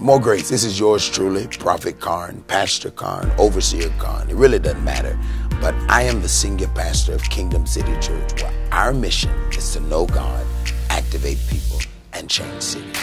More grace. This is yours truly, Prophet Carn, Pastor Carn, Overseer Carn. It really doesn't matter. But I am the senior pastor of Kingdom City Church, where our mission is to know God, activate people, and change cities.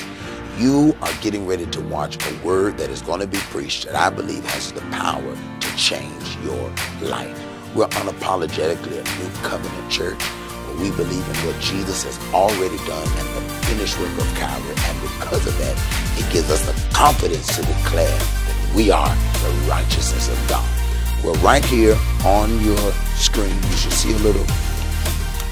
You are getting ready to watch a word that is going to be preached that I believe has the power to change your life. We're unapologetically a new covenant church where we believe in what Jesus has already done and the finished work of Calvary. And because of that, it gives us the confidence to declare that we are the righteousness of God. We're right here on your screen. You should see a little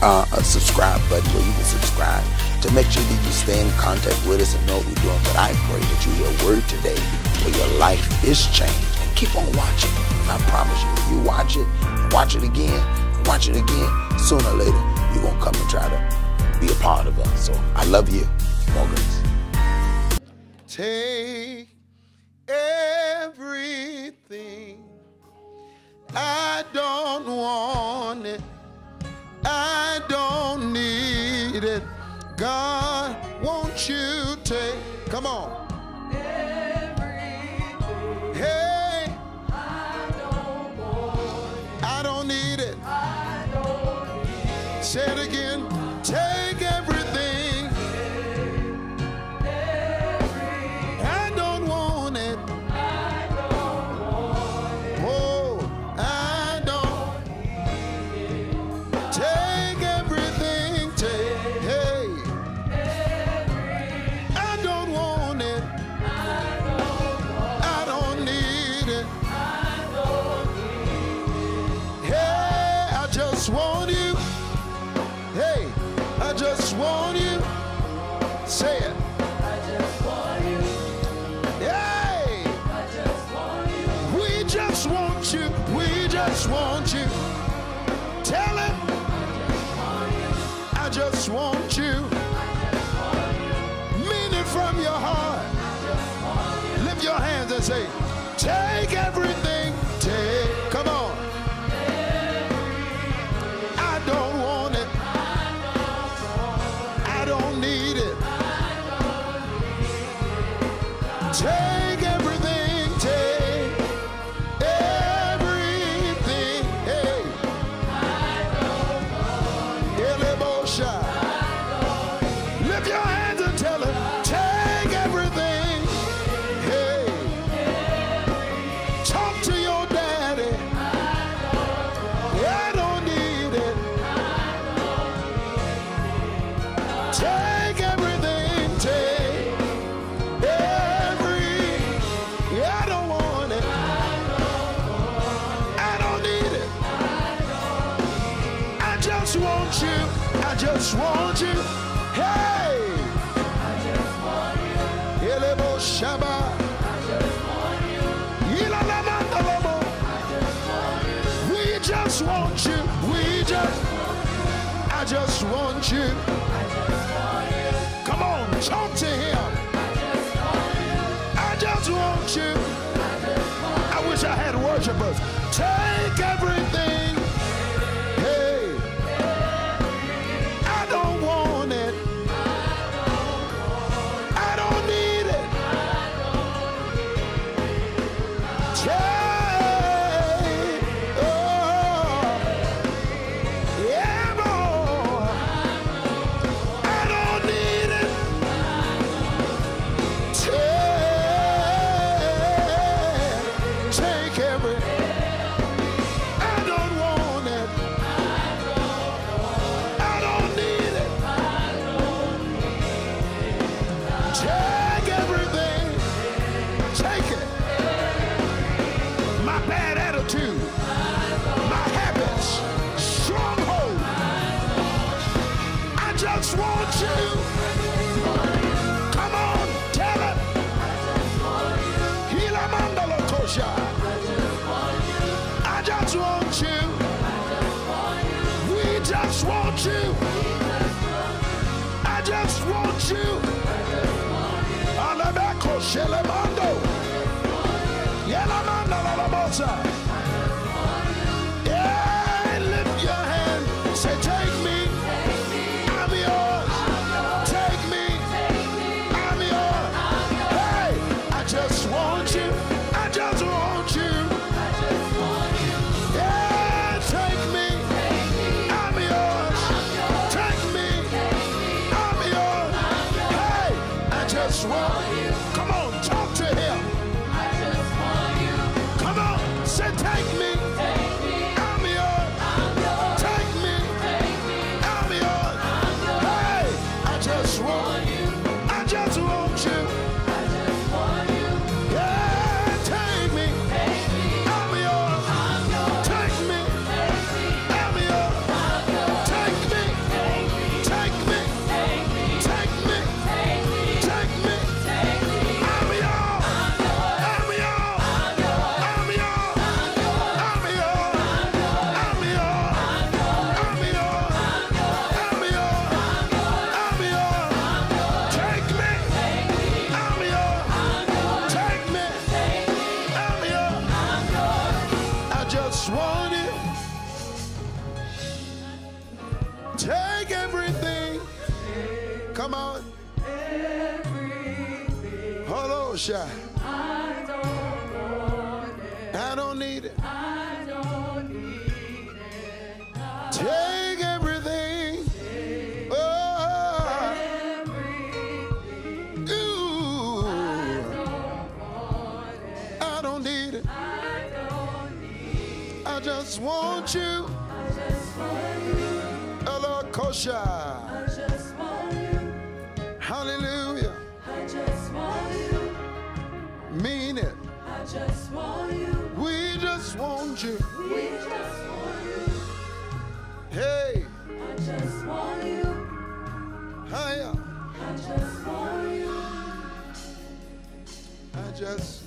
uh, a subscribe button where you can subscribe to make sure that you stay in contact with us and know what we're doing. But I pray that you hear a word today where your life is changed and keep on watching. And I promise you, if you watch it, watch it again, watch it again, sooner or later, you're going to come and try to be a part of us. So I love you. More. Take everything. I don't want it. I don't need it. God, won't you take? Come on. I don't need it. Say it again. You. Hey! I just want you. Shaba. I just want you. I just want you. We just want you. We just. I just want you. I just want you. Come on, talk to him. I just want you. I wish I had worshipers. Take everything. Shelemando. Yelamandala la bosa. Take everything. Come on. Everything. Hello, Shai. I don't, it. I don't need it. I don't need it. Take everything. Take oh. everything. Ooh. I don't, I don't need it. I don't need it. I just want you sunshine. Hallelujah. Just mean it. Just we just want you. We just want you. Hey. I just want you. Hiya. I just want you. I just.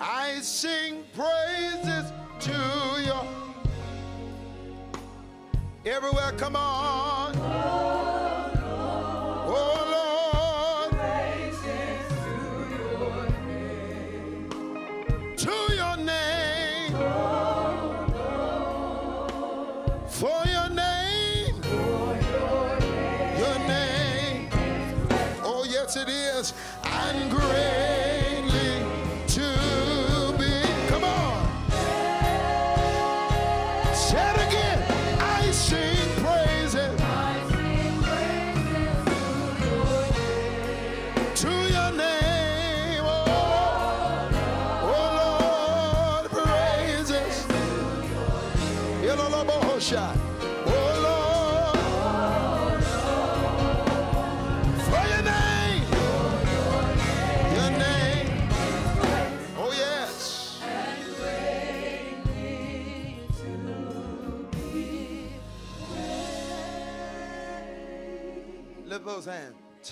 I sing praise. Everywhere, come on.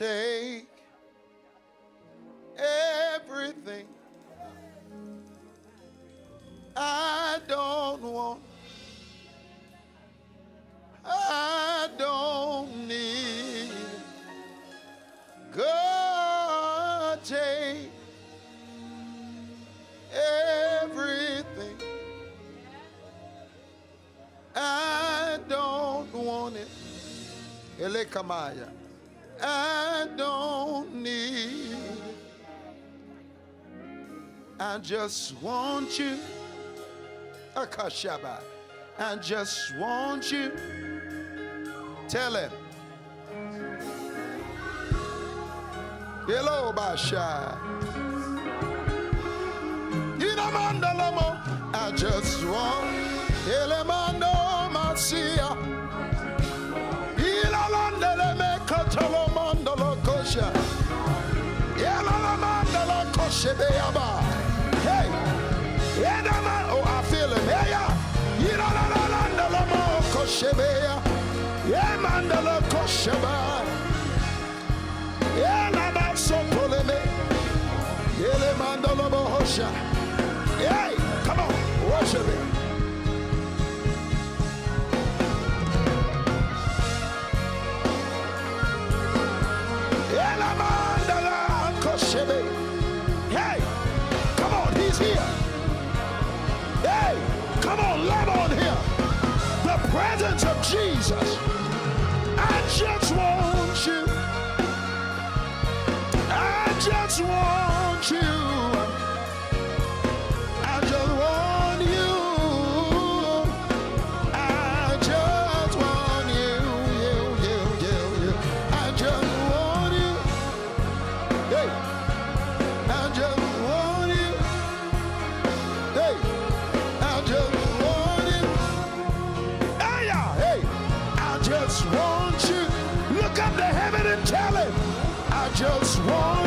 Take everything. I don't want. I don't need. God take everything. I don't want it. Elekamaya. I don't need. I just want you. Akashaba. I just want you. Tell him. Hello, Basha. I just want. Elemando Masia. Hey, oh, I feel him. Hey, you know, Landalamo Koshebeya, Yamandala Kosheba, Yanaman Sopoleme, Yelemandalabo Hosha. Hey, come on, worship him. Presence of Jesus. I just want you. I just want you. Just want.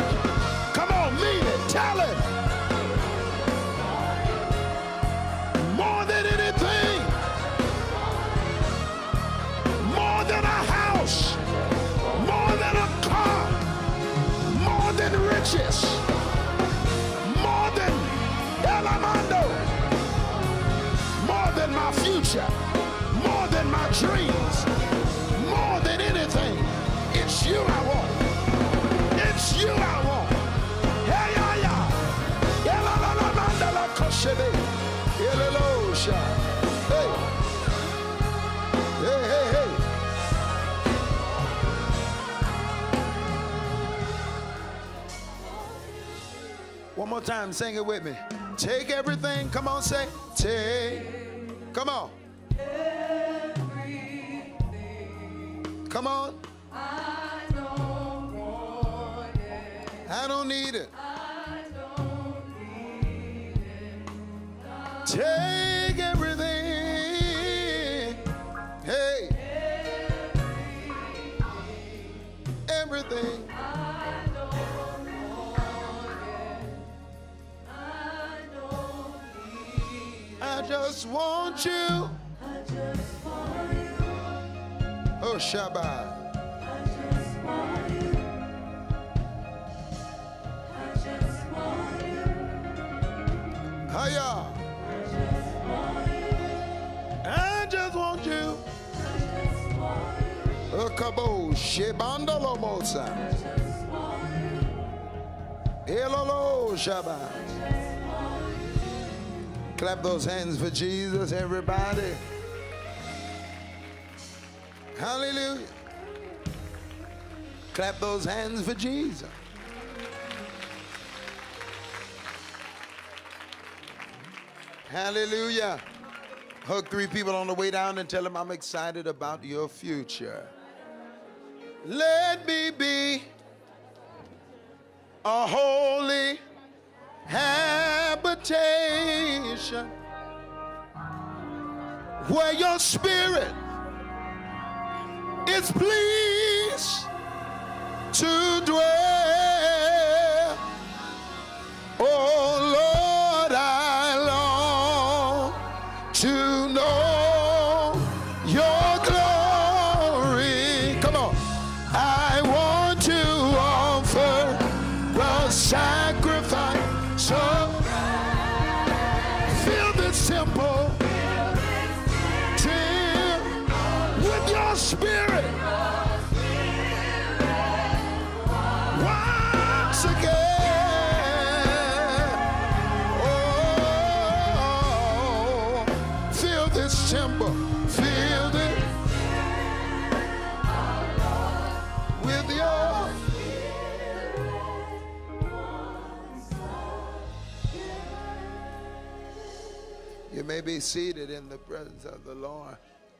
One more time, sing it with me. Take everything. Come on, say. Take. Come on. Come on. I don't need it. Take I just want you. Oh, Shabbat. Hiya. I just want you. Oh, Ukabo Shebandolo Mosa. Elolo Shabbat. Clap those hands for Jesus, everybody. Hallelujah. Clap those hands for Jesus. Hallelujah. Hug three people on the way down and tell them I'm excited about your future. Let me be a holy habitation where your spirit is pleased to dwell. Seated in the presence of the Lord.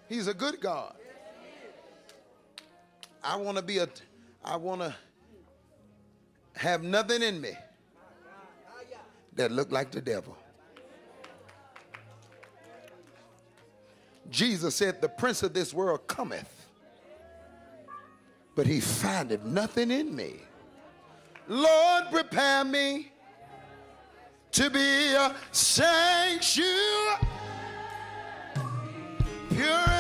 He's a good God. I want to be a, I want to have nothing in me that look like the devil. Jesus said, The prince of this world cometh, but he findeth nothing in me. Lord, prepare me to be a sanctuary, pure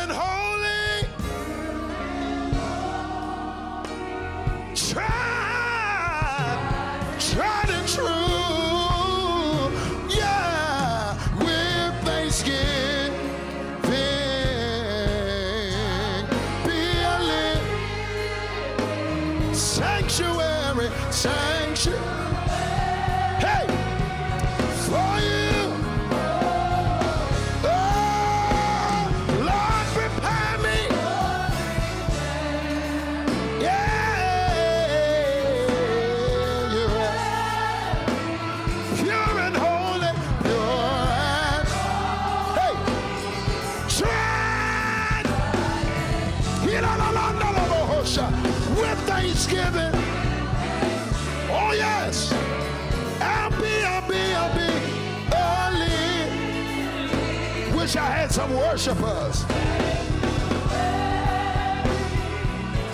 Wish I had some worshipers.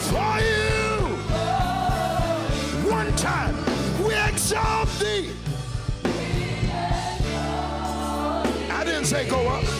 For you, one time, we exalt thee. I didn't say go up.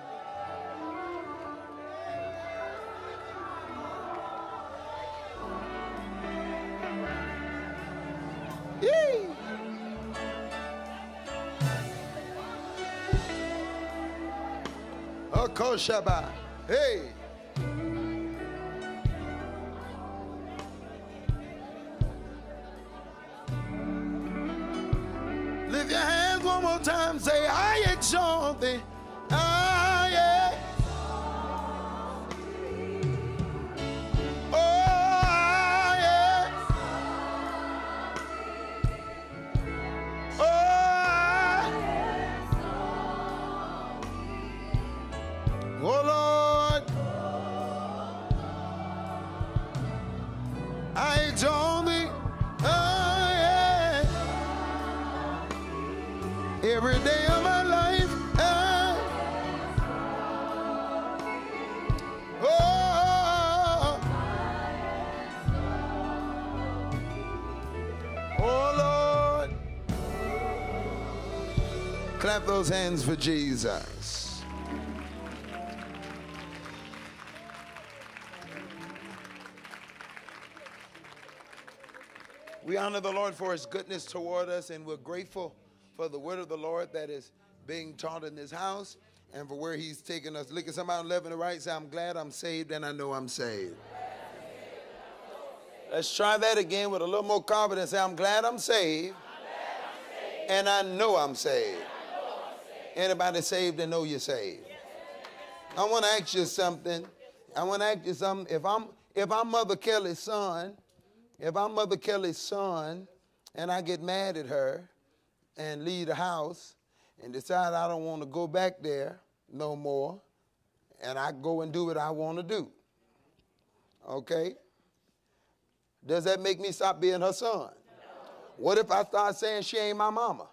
Yee. Okoshaba. Hey. Lift your hands one more time. Say, I exalt thee. I exalt Clap those hands for Jesus. We honor the Lord for his goodness toward us, and we're grateful for the word of the Lord that is being taught in this house and for where he's taken us. Look at somebody on the left and the right, say, I'm glad I'm saved and I know I'm saved. Let's try that again with a little more confidence. Say, I'm glad I'm saved, and I know I'm saved. Anybody saved and know you're saved? I want to ask you something. I want to ask you something. If I'm if I'm Mother Kelly's son, if I'm Mother Kelly's son, and I get mad at her and leave the house and decide I don't want to go back there no more, and I go and do what I want to do. Okay? Does that make me stop being her son? What if I start saying she ain't my mama?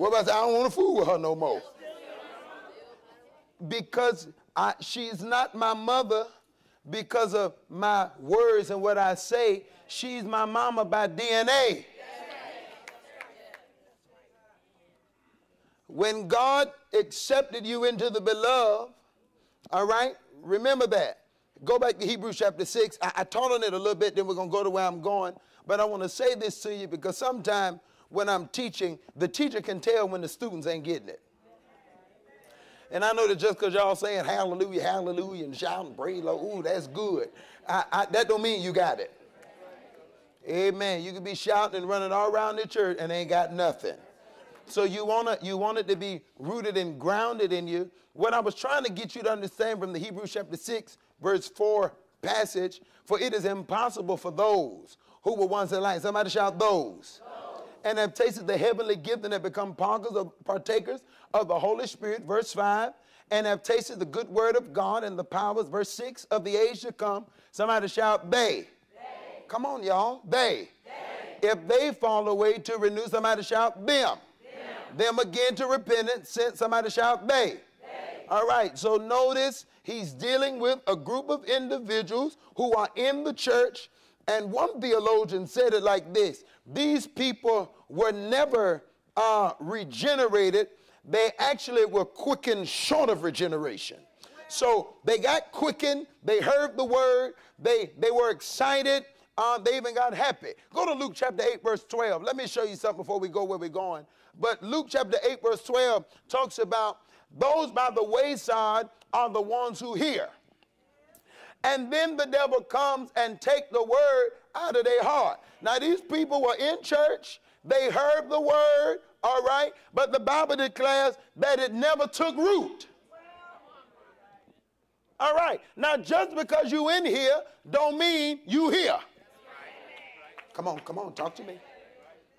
What about I don't want to fool with her no more? Because I, she's not my mother because of my words and what I say. She's my mama by DNA. When God accepted you into the beloved, all right, remember that. Go back to Hebrews chapter 6. I, I taught on it a little bit, then we're going to go to where I'm going. But I want to say this to you because sometimes when I'm teaching, the teacher can tell when the students ain't getting it. And I know that just because y'all saying hallelujah, hallelujah, and shouting, praise Lord, ooh, that's good. I, I, that don't mean you got it. Amen. You can be shouting and running all around the church and ain't got nothing. So you wanna you want it to be rooted and grounded in you. What I was trying to get you to understand from the Hebrews chapter 6, verse 4 passage, for it is impossible for those who were once in light. Somebody shout those. And have tasted the heavenly gift and have become partakers of, partakers of the Holy Spirit, verse 5, and have tasted the good word of God and the powers, verse 6, of the age to come. Somebody shout, they. Come on, y'all. They. If they fall away to renew, somebody shout them. Them, again to repentance. Sent somebody shout they. All right. So notice he's dealing with a group of individuals who are in the church. And one theologian said it like this: These people were never uh, regenerated. They actually were quickened short of regeneration. So they got quickened, they heard the word, they, they were excited, uh, they even got happy. Go to Luke chapter 8, verse 12. Let me show you something before we go where we're going. But Luke chapter 8, verse 12 talks about those by the wayside are the ones who hear. And then the devil comes and take the word out of their heart. Now these people were in church. They heard the word, all right? But the Bible declares that it never took root. All right. Now, just because you in here don't mean you here. Come on, come on, talk to me.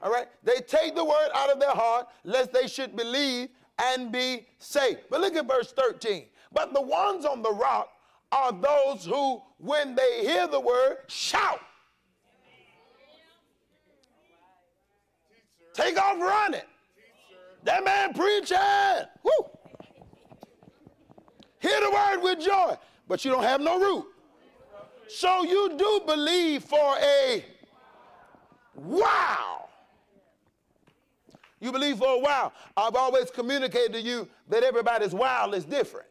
All right. They take the word out of their heart lest they should believe and be saved. But look at verse 13. But the ones on the rock are those who, when they hear the word, shout. Take off running. That man preaching. Woo. Hear the word with joy, but you don't have no root. So you do believe for a wow. You believe for a while. I've always communicated to you that everybody's wow is different.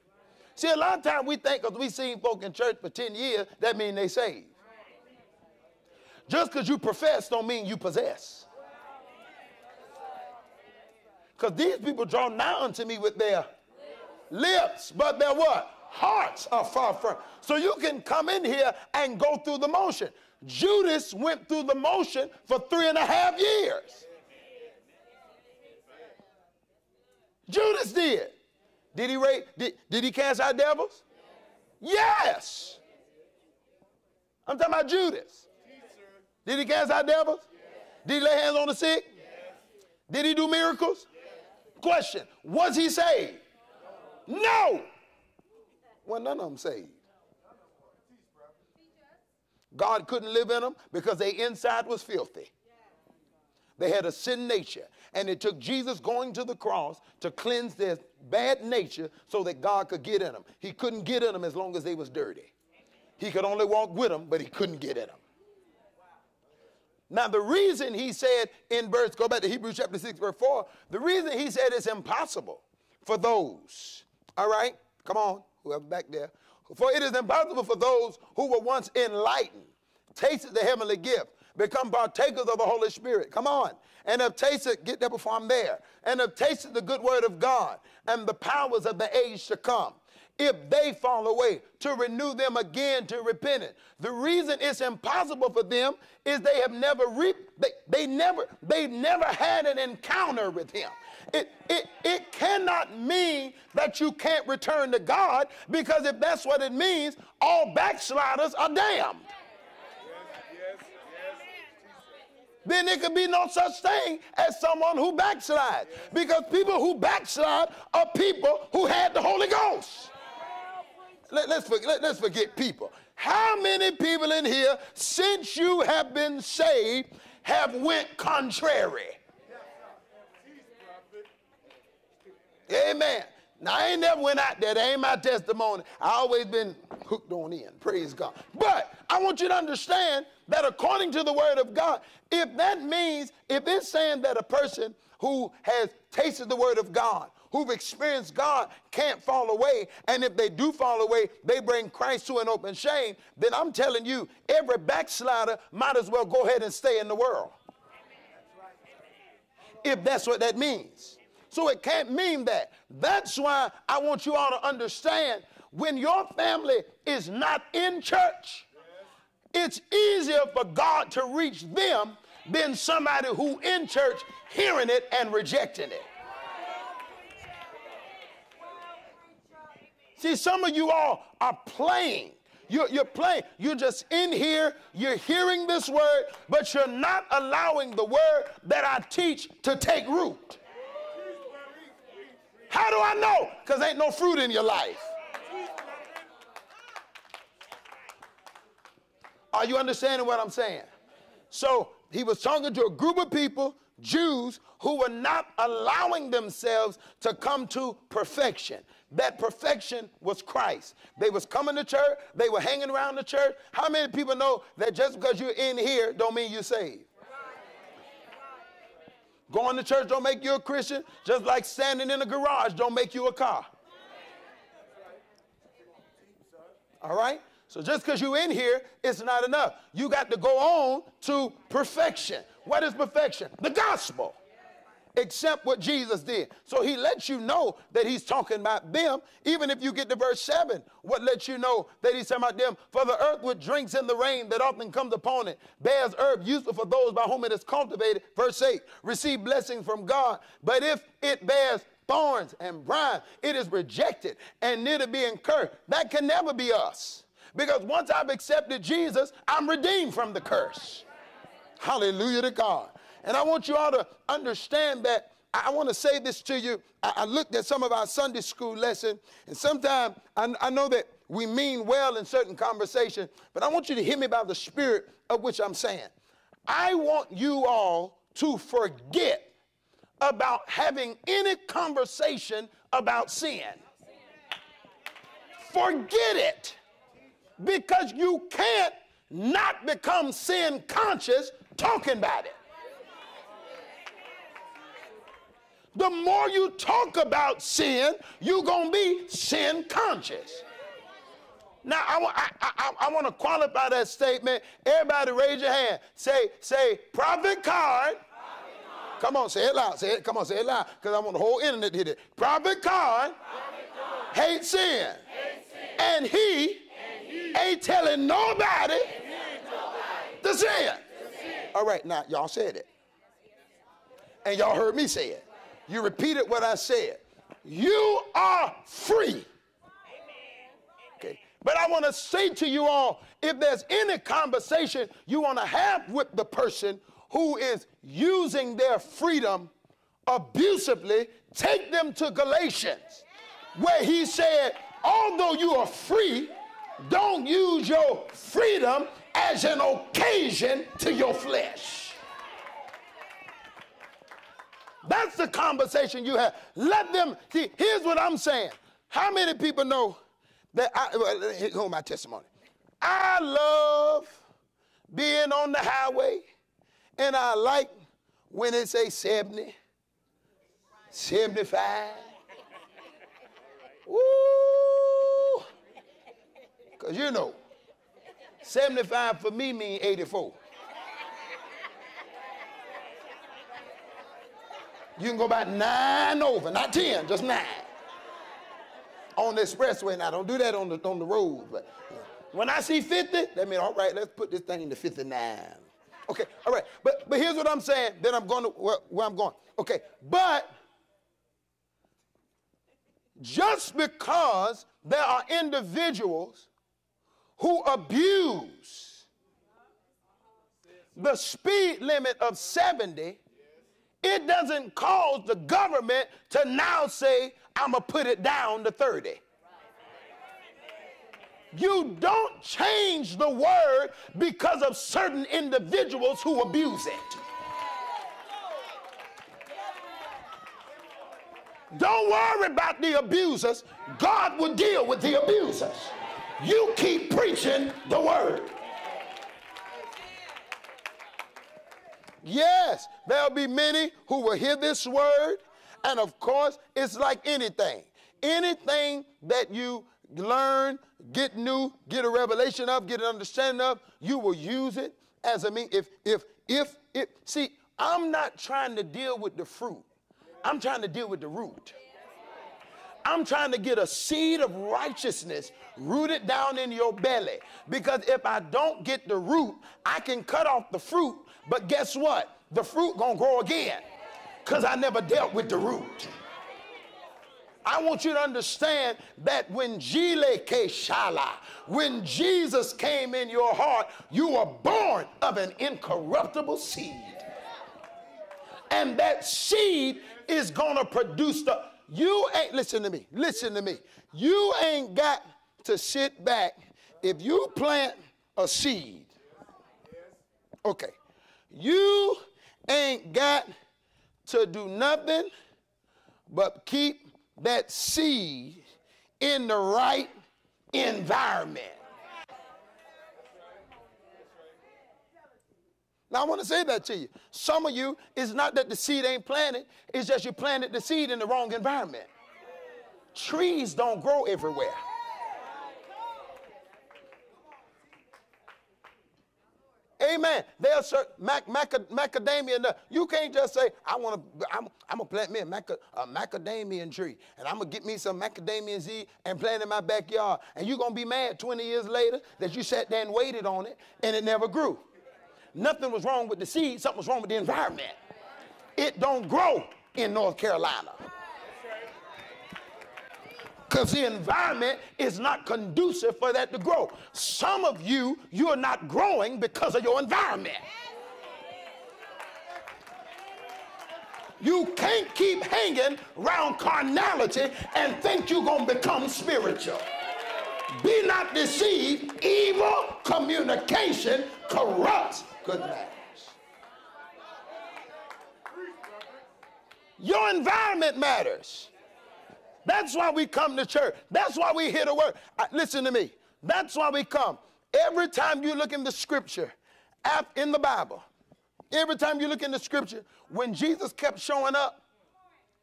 See, a lot of times we think because we seen folk in church for 10 years, that mean they saved. Just because you profess don't mean you possess. Because these people draw nigh unto me with their lips, but their what? Hearts are far from. So you can come in here and go through the motion. Judas went through the motion for three and a half years. Judas did. Did he raise, did, did he cast out devils? Yes. I'm talking about Judas. Did he cast out devils? Did he lay hands on the sick? Did he do miracles? Question Was he saved? No. Well, none of them saved. God couldn't live in them because their inside was filthy. They had a sin nature. And it took Jesus going to the cross to cleanse their bad nature so that God could get in them. He couldn't get in them as long as they was dirty. He could only walk with them, but he couldn't get in them. Now, the reason he said in verse, go back to Hebrews chapter 6, verse 4, the reason he said it's impossible for those all right? Come on, whoever back there. For it is impossible for those who were once enlightened, tasted the heavenly gift, become partakers of the Holy Spirit. Come on. And have tasted, get there before I'm there, and have tasted the good word of God and the powers of the age to come. If they fall away, to renew them again to repentance. The reason it's impossible for them is they have never reaped, they, they never they never had an encounter with him. It, it, it cannot mean that you can't return to God because if that's what it means, all backsliders are damned. Then there could be no such thing as someone who backslides. Because people who backslide are people who had the Holy Ghost. Let, us let, let's forget people. How many people in here, since you have been saved, have went contrary? Amen. Now, I ain't never went out there. That ain't my testimony. I always been hooked on in. Praise God. But I want you to understand that according to the word of God, if that means, if it's saying that a person who has tasted the word of God, who've experienced God, can't fall away, and if they do fall away, they bring Christ to an open shame, then I'm telling you, every backslider might as well go ahead and stay in the world. If that's what that means. So it can't mean that. That's why I want you all to understand when your family is not in church, it's easier for God to reach them than somebody who in church hearing it and rejecting it. See, some of you all are playing. You're, you're, playing. You're just in here. You're hearing this word, but you're not allowing the word that I teach to take root. How do I know? Because ain't no fruit in your life. Are you understanding what I'm saying? So he was talking to a group of people, Jews, who were not allowing themselves to come to perfection. That perfection was Christ. They was coming to church, they were hanging around the church. How many people know that just because you're in here don't mean you're saved? Going to church don't make you a Christian, just like standing in a garage don't make you a car. All right? So just because you're in here, it's not enough. You got to go on to perfection. What is perfection? The gospel. Except what Jesus did. So he lets you know that he's talking about them. Even if you get to verse 7, what lets you know that he's talking about them? For the earth which drinks in the rain that often comes upon it, bears herb useful for those by whom it is cultivated. Verse 8, receive blessings from God. But if it bears thorns and brine, it is rejected and near to being cursed. That can never be us. Because once I've accepted Jesus, I'm redeemed from the curse. Hallelujah to God. And I want you all to understand that I want to say this to you. I, looked at some of our Sunday school lesson, and sometimes I, know that we mean well in certain conversation, but I want you to hear me by the spirit of which I'm saying. I want you all to forget about having any conversation about sin. Forget it because you can't not become sin conscious talking about it. The more you talk about sin, you're going to be sin conscious. Now, I, I, I, I want to qualify that statement. Everybody raise your hand. Say, say, prophet Carn. Come on, say it loud. Say it. Come on, say it loud. Because I want the whole internet to hear it. Prophet Carn, Carn. Hate, sin. hate sin. And he ain't telling nobody, to sin. All right, now y'all said it. And y'all heard me say it. You repeated what I said. You are free. Okay. But I want to say to you all if there's any conversation you want to have with the person who is using their freedom abusively, take them to Galatians, where he said, although you are free, don't use your freedom as an occasion to your flesh. That's the conversation you have. Let them see. Here's what I'm saying. How many people know that I, well, here's my testimony. I love being on the highway, and I like when it's a 70, 75. Woo! Because you know, 75 for me mean 84. You can go about nine over, not 10, just nine. On the expressway now, don't do that on the, on the road. But when I see 50, that means, all right, let's put this thing to 59. Okay, all right. But, but here's what I'm saying, then I'm going to where, where I'm going. Okay, but just because there are individuals who abuse the speed limit of 70, it doesn't cause the government to now say, I'm going to put it down to 30. You don't change the word because of certain individuals who abuse it. Don't worry about the abusers. God will deal with the abusers. You keep preaching the word. Yes, there'll be many who will hear this word. And of course, it's like anything. Anything that you learn, get new, get a revelation of, get an understanding of, you will use it as a mean. If, if, if, if, see, I'm not trying to deal with the fruit. I'm trying to deal with the root. I'm trying to get a seed of righteousness rooted down in your belly. Because if I don't get the root, I can cut off the fruit, but guess what? The fruit gonna grow again. Because I never dealt with the root. I want you to understand that when Shala, when Jesus came in your heart, you were born of an incorruptible seed. And that seed is gonna produce the you ain't, listen to me, listen to me. You ain't got to sit back. If you plant a seed, okay, you ain't got to do nothing but keep that seed in the right environment. Now, I want to say that to you. Some of you, it's not that the seed ain't planted, it's just you planted the seed in the wrong environment. Trees don't grow everywhere. Amen. They'll serve mac, mac, macadamia nut. You can't just say, I want to, I'm, I'm going to plant me a, mac, a macadamia tree and I'm going to get me some macadamia seed and plant in my backyard. And you're going to be mad 20 years later that you sat there and waited on it and it never grew. Nothing was wrong with the seed, something was wrong with the environment. It don't grow in North Carolina because the environment is not conducive for that to grow. Some of you, you're not growing because of your environment. You can't keep hanging around carnality and think you're going to become spiritual. Be not deceived. Evil communication corrupts good manners. Your environment matters. That's why we come to church. That's why we hear the word. listen to me. That's why we come. Every time you look in the scripture, in the Bible, every time you look in the scripture, when Jesus kept showing up,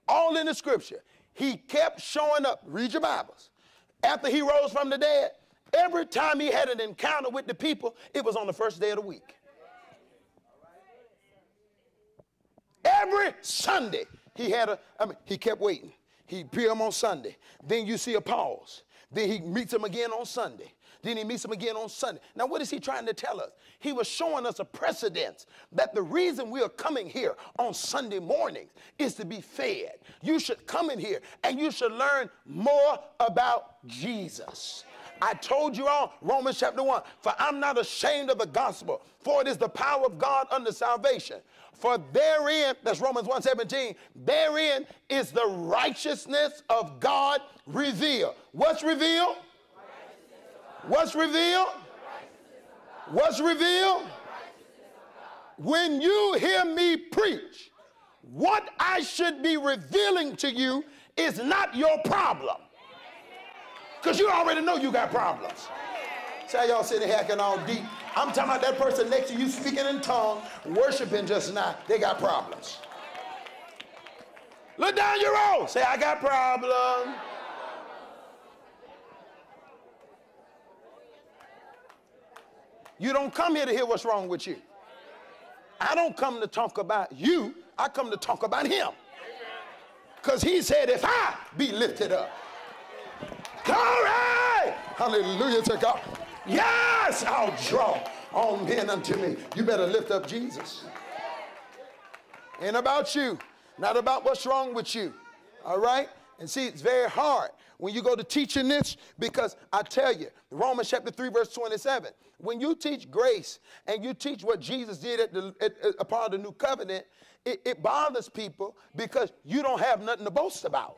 all in the scripture, he kept showing up. Read your Bibles. After he rose from the dead, every time he had an encounter with the people, it was on the first day of the week. Every Sunday, he had a, I mean, he kept waiting. He appear him on Sunday. Then you see a pause. Then he meets him again on Sunday. Then he meets him again on Sunday. Now, what is he trying to tell us? He was showing us a precedence that the reason we are coming here on Sunday mornings is to be fed. You should come in here and you should learn more about Jesus. I told you all, Romans chapter 1, for I'm not ashamed of the gospel, for it is the power of God unto salvation. For therein, that's Romans 1:17, therein is the righteousness of God revealed. What's revealed? What's revealed? What's revealed? When you hear me preach, what I should be revealing to you is not your problem. Because you already know you got problems. See how y'all sitting hacking all deep. I'm talking about that person next to you speaking in tongue, worshiping just now. They got problems. Look down your road. Say, I got problems. You don't come here to hear what's wrong with you. I don't come to talk about you. I come to talk about him. Because he said, if I be lifted up, Glory! Hallelujah to God. Yes, I'll draw all men unto me. You better lift up Jesus. Ain't about you, not about what's wrong with you. All right? And see, it's very hard when you go to teaching this because I tell you, Romans chapter 3, verse 27, when you teach grace and you teach what Jesus did at the, at, at, of the new covenant, it, it bothers people because you don't have nothing to boast about.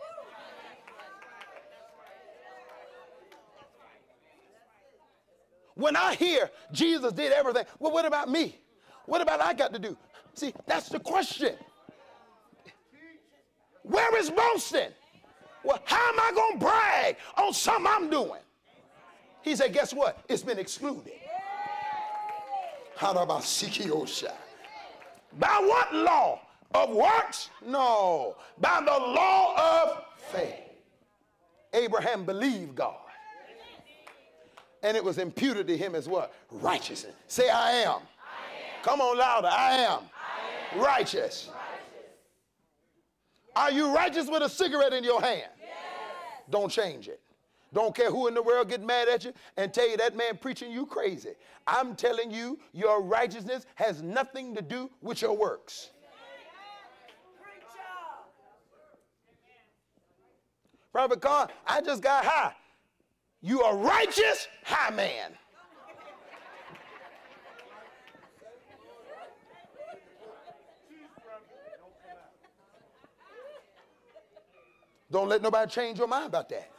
When I hear Jesus did everything, well, what about me? What about I got to do? See, that's the question. Where is boasting? Well, how am I going to brag on something I'm doing? He said, guess what? It's been excluded. How about Sikiosha? By what law? Of works? No. By the law of faith. Abraham believed God and it was imputed to him as what? Righteousness. Say, I am. I am. Come on louder. I am, I am. Righteous. righteous. Are you righteous with a cigarette in your hand? Yes. Don't change it. Don't care who in the world get mad at you and tell you that man preaching you crazy. I'm telling you, your righteousness has nothing to do with your works. Prophet Carn, I just got high. You are righteous high man. Don't let nobody change your mind about that.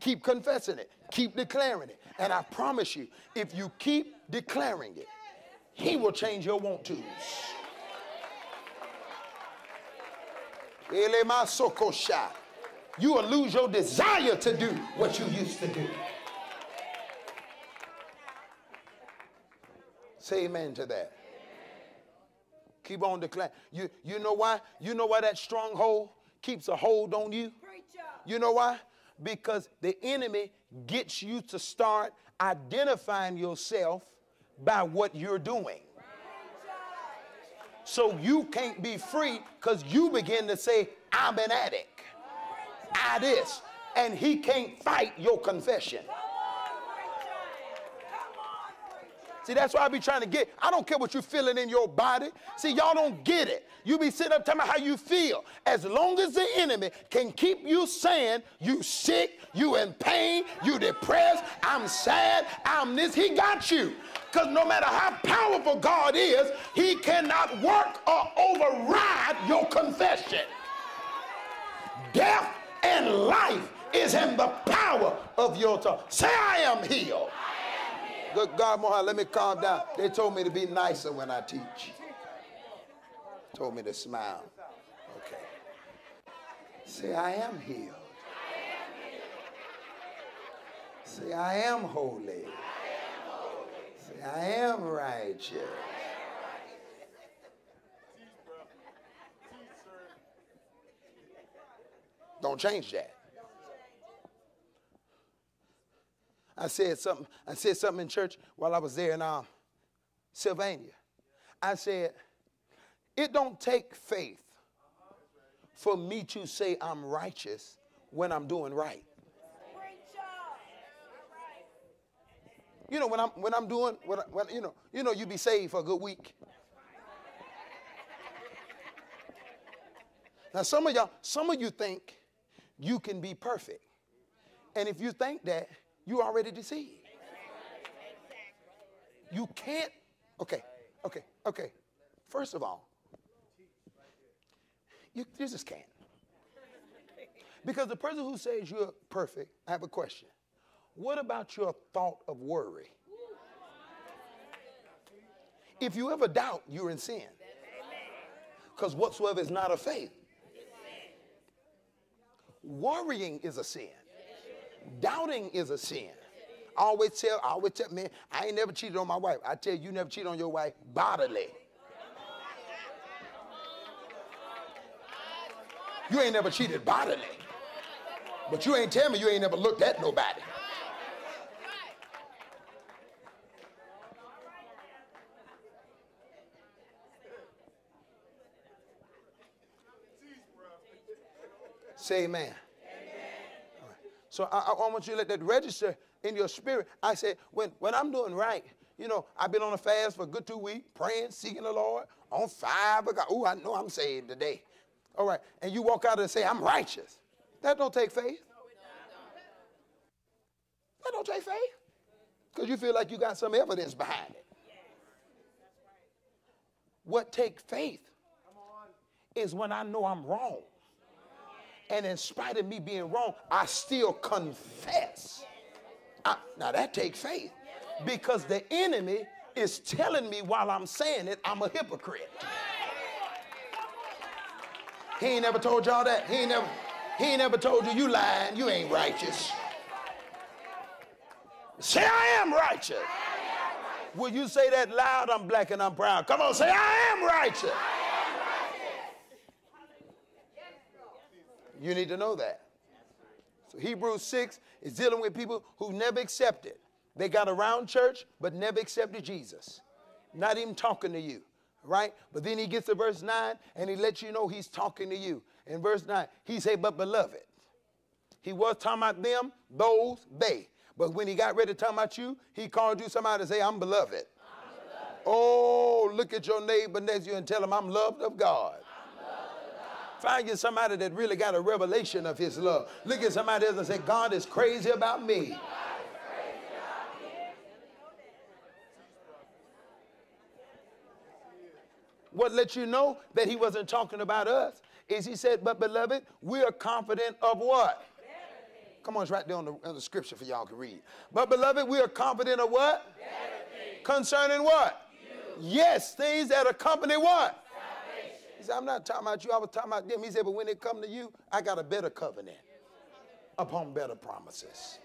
Keep confessing it. Keep declaring it. And I promise you, if you keep declaring it, he will change your want tos. You will lose your desire to do what you used to do. Say amen to that. Keep on declaring. You, you know why? You know why that stronghold keeps a hold on you? You know why? Because the enemy gets you to start identifying yourself by what you're doing. So you can't be free because you begin to say, I'm an addict. I this. And he can't fight your confession. See, that's why I be trying to get. I don't care what you're feeling in your body. See, y'all don't get it. You be sitting up telling me how you feel. As long as the enemy can keep you saying you sick, you in pain, you depressed, I'm sad, I'm this, he got you. Because no matter how powerful God is, he cannot work or override your confession. Death and life is in the power of your tongue. Say, I am healed. Good God, Mohan, let me calm down. They told me to be nicer when I teach. Told me to smile. Okay. Say, I am healed. Say, I am holy. Say, I am righteous. Don't change that. I said something. I said something in church while I was there in um, Sylvania. I said, it don't take faith for me to say I'm righteous when I'm doing right. You know when I'm when I'm doing when, when you know you know you be saved for a good week. Now some of y'all some of you think you can be perfect, and if you think that you already deceived. You can't. Okay, okay, okay. First of all, you, you just can't. Because the person who says you're perfect, I have a question. What about your thought of worry? If you ever doubt, you're in sin. Because whatsoever is not of faith. Worrying is a sin. Doubting is a sin. I always tell, I always tell, man, I ain't never cheated on my wife. I tell you, you never cheated on your wife bodily. You ain't never cheated bodily. But you ain't tell me you ain't never looked at nobody. Say amen. So I, I, want you to let that register in your spirit. I said, when, when I'm doing right, you know, I've been on a fast for a good two weeks, praying, seeking the Lord, on fire. Oh, I know I'm saved today. All right. And you walk out and say, I'm righteous. That don't take faith. That don't take faith. Because you feel like you got some evidence behind it. What take faith is when I know I'm wrong. And in spite of me being wrong, I still confess. I, now that takes faith because the enemy is telling me while I'm saying it, I'm a hypocrite. He ain't never told y'all that. He ain't never, he ain't never told you you lying, you ain't righteous. Say I am righteous. Will you say that loud? I'm black and I'm proud. Come on, say I am righteous. You need to know that. So Hebrews 6 is dealing with people who never accepted. They got around church, but never accepted Jesus. Not even talking to you, right? But then he gets to verse 9 and he lets you know he's talking to you. In verse 9, he said, But beloved, he was talking about them, those, they. But when he got ready to talk about you, he called you somebody to say, I'm beloved. I'm beloved. Oh, look at your neighbor next to you and tell him, I'm loved of God. Find you somebody that really got a revelation of his love. Look at somebody else and say, God is crazy about me. What let you know that he wasn't talking about us is he said, But beloved, we are confident of what? Come on, it's right there on the, on the scripture for y'all to read. But beloved, we are confident of what? Concerning what? You. Yes, things that accompany what? He said, I'm not talking about you. I was talking about them. He said, but when it come to you, I got a better covenant upon better promises.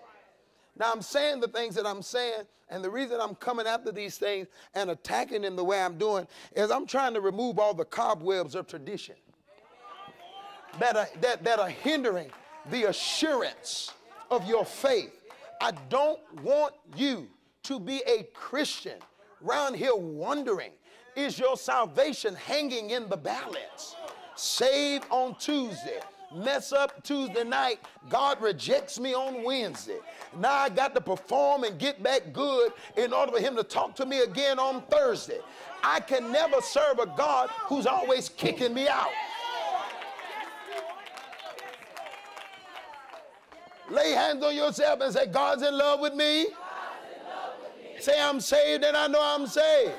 Now I'm saying the things that I'm saying, and the reason I'm coming after these things and attacking them the way I'm doing is I'm trying to remove all the cobwebs of tradition that are, that, that are hindering the assurance of your faith. I don't want you to be a Christian around here wondering is your salvation hanging in the balance? Save on Tuesday, mess up Tuesday night. God rejects me on Wednesday. Now I got to perform and get back good in order for Him to talk to me again on Thursday. I can never serve a God who's always kicking me out. Lay hands on yourself and say, God's in love with me. Love with me. Say, I'm saved and I know I'm saved.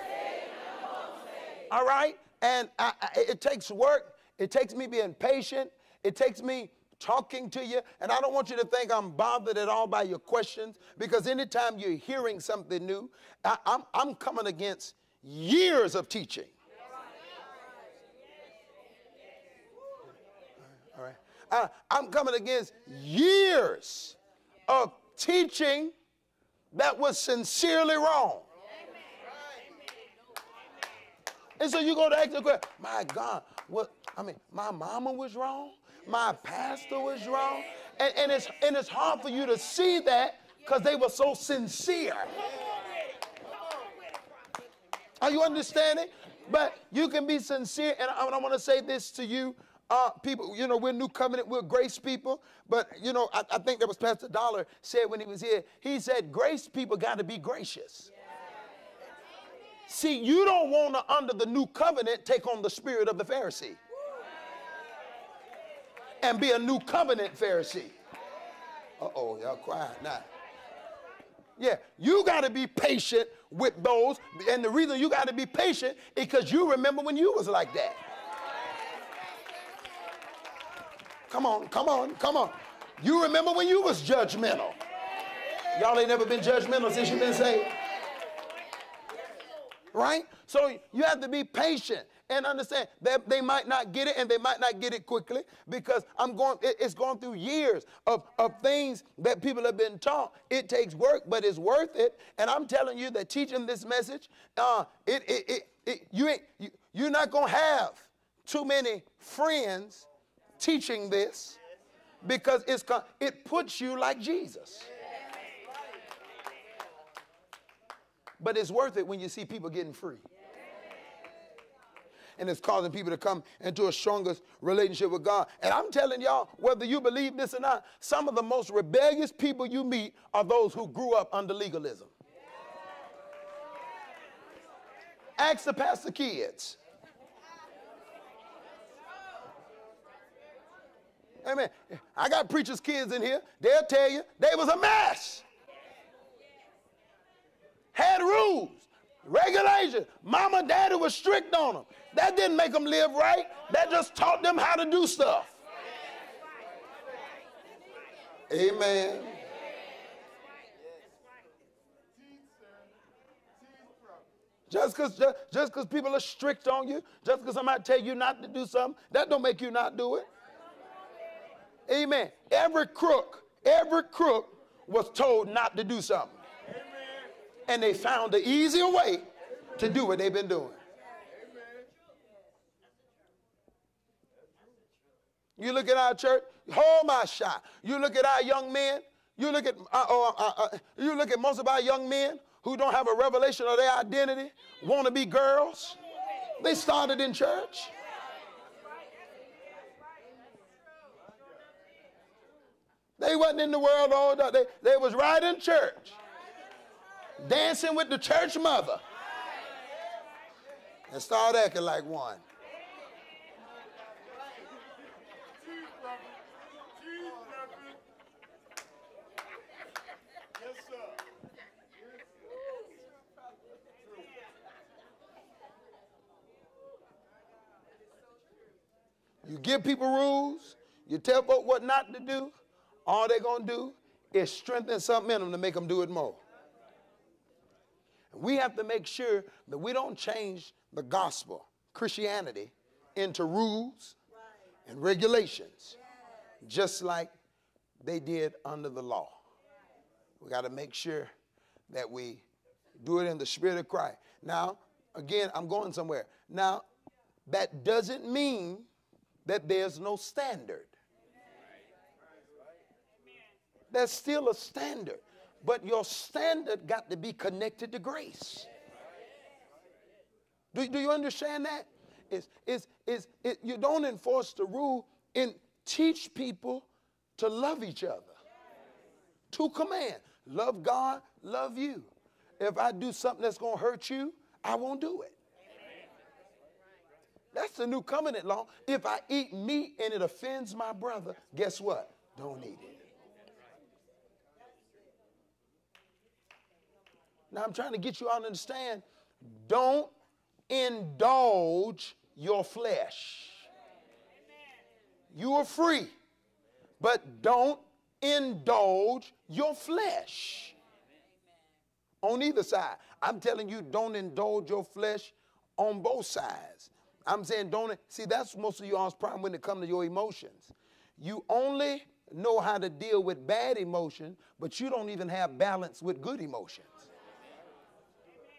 All right? And I, I, it takes work. It takes me being patient. It takes me talking to you. And I don't want you to think I'm bothered at all by your questions because anytime you're hearing something new, I, I'm, I'm coming against years of teaching. All right. I, I'm coming against years of teaching that was sincerely wrong. And so you go to ask the question, my God, what I mean, my mama was wrong, my pastor was wrong. And, and it's and it's hard for you to see that because they were so sincere. Are you understanding? But you can be sincere, and I, I want to say this to you. Uh, people, you know, we're new covenant, we're grace people. But, you know, I, I think that was Pastor Dollar said when he was here, he said, grace people got to be gracious. See, you don't want to, under the new covenant, take on the spirit of the Pharisee and be a new covenant Pharisee. Uh oh, y'all quiet now. Yeah, you got to be patient with those. And the reason you got to be patient is because you remember when you was like that. Come on, come on, come on. You remember when you was judgmental. Y'all ain't never been judgmental since you've been saved. Right? So you have to be patient and understand that they might not get it and they might not get it quickly because I'm going, it's going through years of, of things that people have been taught. It takes work, but it's worth it. And I'm telling you that teaching this message, uh, it, it, it, you ain't, you, you're not going to have too many friends teaching this because it's, it puts you like Jesus. But it's worth it when you see people getting free and it's causing people to come into a stronger relationship with God. And I'm telling y'all, whether you believe this or not, some of the most rebellious people you meet are those who grew up under legalism. Ask the pastor kids. Amen. I got preachers' kids in here. They'll tell you they was a mess. Had rules. Regulation. Mama, daddy was strict on them. That didn't make them live right. That just taught them how to do stuff. Amen. Just because just, just people are strict on you, just because somebody tell you not to do something, that don't make you not do it. Amen. Every crook, every crook was told not to do something and they found the easier way to do what they've been doing. You look at our church, hold my shot. You look at our young men, you look at uh, uh, uh, uh, you look at most of our young men who don't have a revelation of their identity, want to be girls. They started in church. They wasn't in the world all day. They, they was right in church dancing with the church mother, and start acting like one. You give people rules, you tell folks what not to do, all they're going to do is strengthen something in them to make them do it more. We have to make sure that we don't change the gospel, Christianity, into rules and regulations, just like they did under the law. We got to make sure that we do it in the spirit of Christ. Now, again, I'm going somewhere. Now, that doesn't mean that there's no standard. There's still a standard. But your standard got to be connected to grace. Do, do you understand that? It's, it's, it's, it, you don't enforce the rule and teach people to love each other. Two command, love God, love you. If I do something that's going to hurt you, I won't do it. That's the new covenant law. If I eat meat and it offends my brother, guess what? Don't eat it. Now I'm trying to get you all to understand don't indulge your flesh. You are free, but don't indulge your flesh. On either side. I'm telling you, don't indulge your flesh on both sides. I'm saying don't see that's most of y'all's problem when it comes to your emotions. You only know how to deal with bad emotion, but you don't even have balance with good emotions.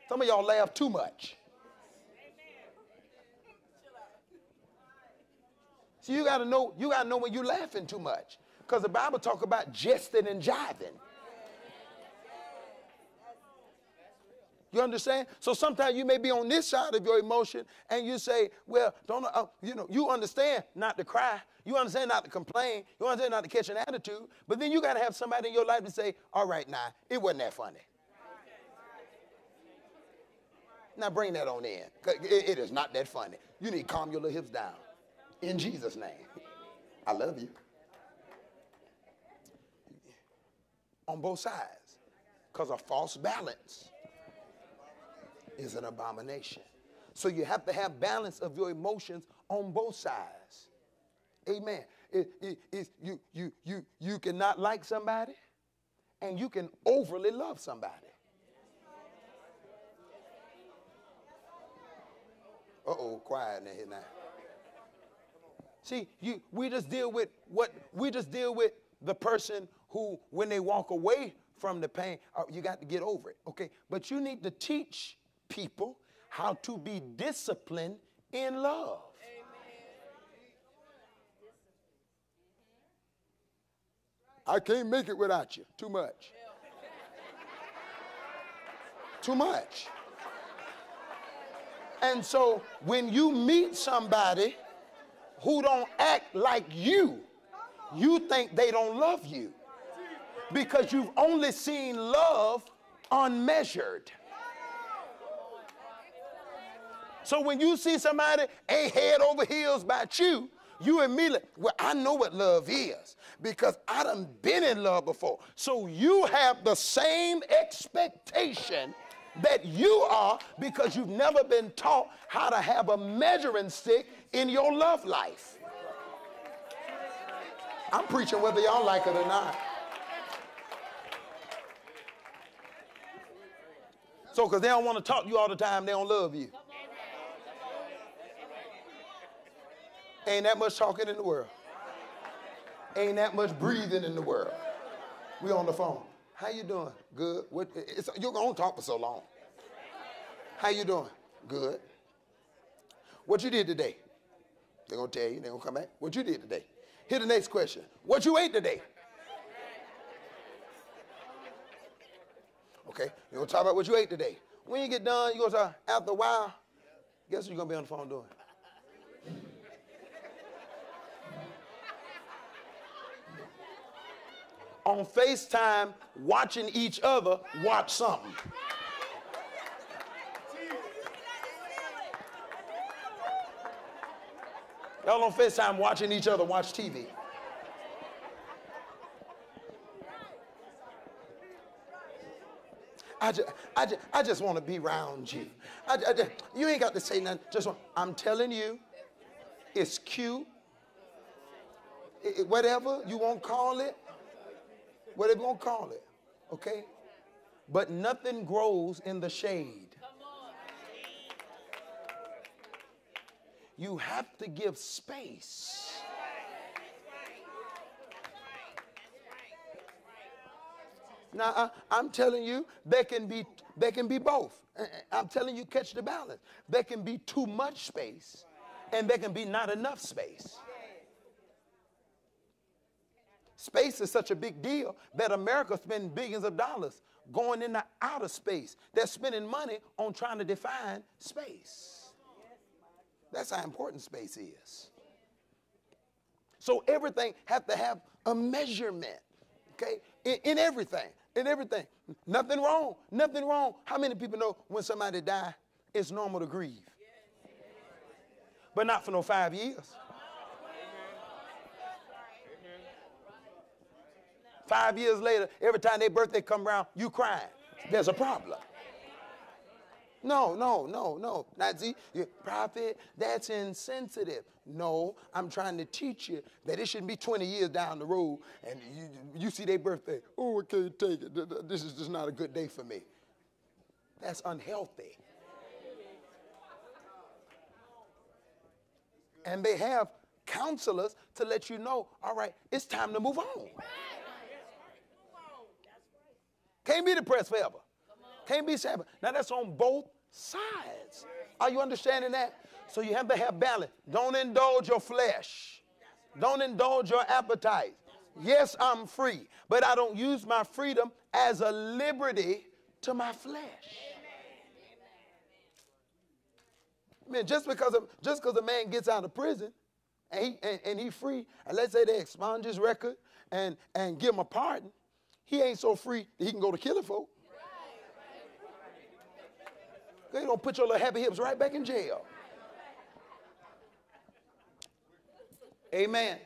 Some of y'all laugh too much. See, you gotta know, you gotta know when you're laughing too much. Because the Bible talk about jesting and jiving. You understand? So sometimes you may be on this side of your emotion and you say, well, don't, uh, you know, you understand not to cry. You understand not to complain. You understand not to catch an attitude. But then you got to have somebody in your life to say, all right, now, nah, it wasn't that funny. Now bring that on in. It, it is not that funny. You need to calm your little hips down. In Jesus' name. I love you. On both sides. Because a false balance is an abomination. So you have to have balance of your emotions on both sides. Amen. It, it, it, you, you, you, you cannot like somebody and you can overly love somebody. Uh oh, quiet here now. See, you, we just deal with what we just deal with the person who, when they walk away from the pain, uh, you got to get over it. Okay, but you need to teach people how to be disciplined in love. Amen. I can't make it without you. Too much. Too much. And so when you meet somebody who don't act like you, you think they don't love you because you've only seen love unmeasured. So when you see somebody ain't head over heels about you, you immediately, well, I know what love is because I done been in love before. So you have the same expectation that you are because you've never been taught how to have a measuring stick in your love life. I'm preaching whether y'all like it or not. So, because they don't want to talk to you all the time, they don't love you. Ain't that much talking in the world. Ain't that much breathing in the world. We on the phone. How you doing? Good. What, you're gonna talk for so long. How you doing? Good. What you did today? They're gonna tell you. They're gonna come back. What you did today? Here the next question. What you ate today? Okay. You're gonna talk about what you ate today. When you get done, you're gonna talk after a while. Guess what you're gonna be on the phone doing? On FaceTime watching each other watch something. Y'all on FaceTime watching each other watch TV. I just, I just, I just want to be around you. I, I just, you ain't got to say nothing. Just want, I'm telling you, it's cute. It, whatever you want to call it, you want to call it, okay? But nothing grows in the shade. You have to give space. Now I, I'm telling you, there can be there can be both. Uh, uh, I'm telling you, catch the balance. There can be too much space, and there can be not enough space. Space is such a big deal that America spends billions of dollars going into outer space. They're spending money on trying to define space. That's how important space is. So everything have to have a measurement. Okay? In, in everything. In everything. Nothing wrong. Nothing wrong. How many people know when somebody die, it's normal to grieve? But not for no five years. Five years later, every time their birthday come around, you crying. There's a problem. No, no, no, no. See, prophet, that's insensitive. No, I'm trying to teach you that it shouldn't be 20 years down the road and you, you see their birthday. Oh, I can't take it. This is just not a good day for me. That's unhealthy. And they have counselors to let you know, all right, it's time to move on. Can't be depressed forever. Can't be sad. Now that's on both sides. Are you understanding that? So you have to have balance. Don't indulge your flesh. Don't indulge your appetite. Yes, I'm free, but I don't use my freedom as a liberty to my flesh. I mean, just because of, just because a man gets out of prison and he and, and he free, and let's say they expunge his record and and give him a pardon, he ain't so free that he can go to killing folk. They don't put your little happy hips right back in jail. Amen.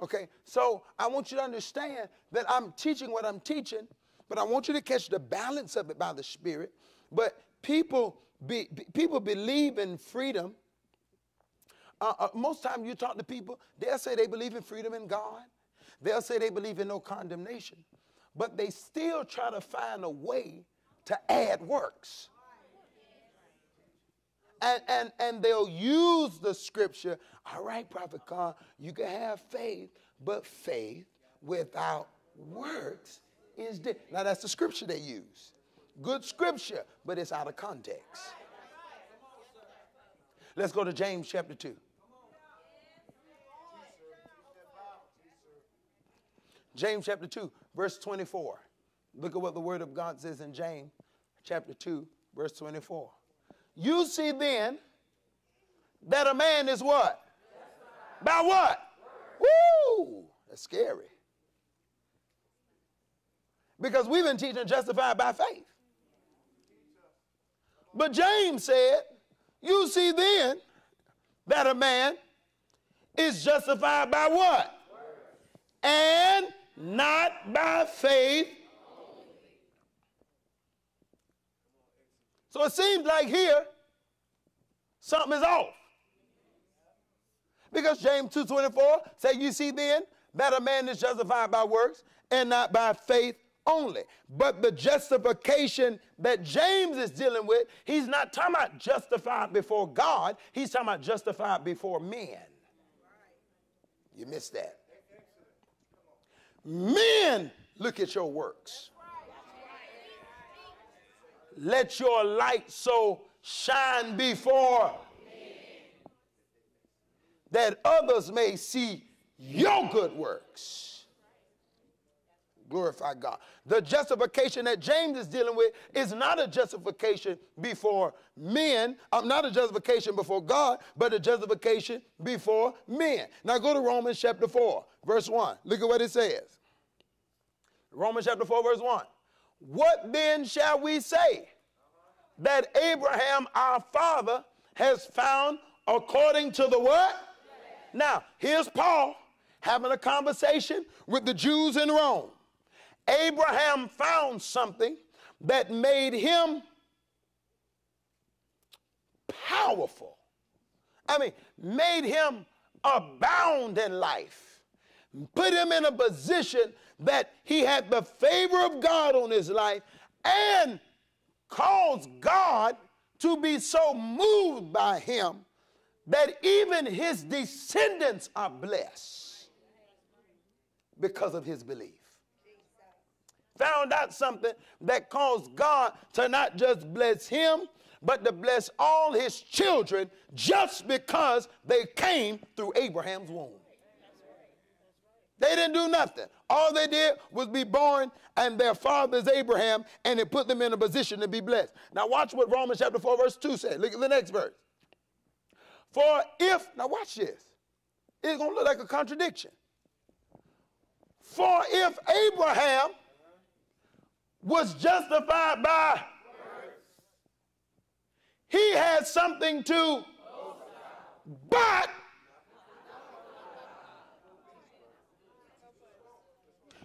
Okay, so I want you to understand that I'm teaching what I'm teaching, but I want you to catch the balance of it by the Spirit. But people, be, people believe in freedom. Uh, uh, most time you talk to people, they'll say they believe in freedom in God. They'll say they believe in no condemnation, but they still try to find a way to add works. And, and, and they'll use the scripture. All right, Prophet Carn, you can have faith, but faith without works is dead. Now, that's the scripture they use. Good scripture, but it's out of context. Let's go to James chapter 2. James chapter 2, verse 24. Look at what the word of God says in James chapter 2, verse 24. You see then that a man is what? By what? Woo! That's scary. Because we've been teaching justified by faith. But James said, You see then that a man is justified by what? And not by faith. So it seems like here something is off. Because James 2.24 say, you see then that a man is justified by works and not by faith only. But the justification that James is dealing with, he's not talking about justified before God, he's talking about justified before men. You missed that. Men look at your works. Let your light so shine before that others may see your good works. Glorify God. The justification that James is dealing with is not a justification before men, um, not a justification before God, but a justification before men. Now go to Romans chapter 4, verse 1. Look at what it says. Romans chapter 4, verse 1. What then shall we say? That Abraham our father has found according to the what? Now, here's Paul having a conversation with the Jews in Rome. Abraham found something that made him powerful. I mean, made him abound in life, put him in a position that he had the favor of God on his life and caused God to be so moved by him that even his descendants are blessed because of his belief. Found out something that caused God to not just bless him, but to bless all his children just because they came through Abraham's womb. They didn't do nothing. All they did was be born, and their father is Abraham, and it put them in a position to be blessed. Now, watch what Romans chapter 4, verse 2 said. Look at the next verse. For if, now watch this, it's going to look like a contradiction. For if Abraham was justified by, he had something to, but,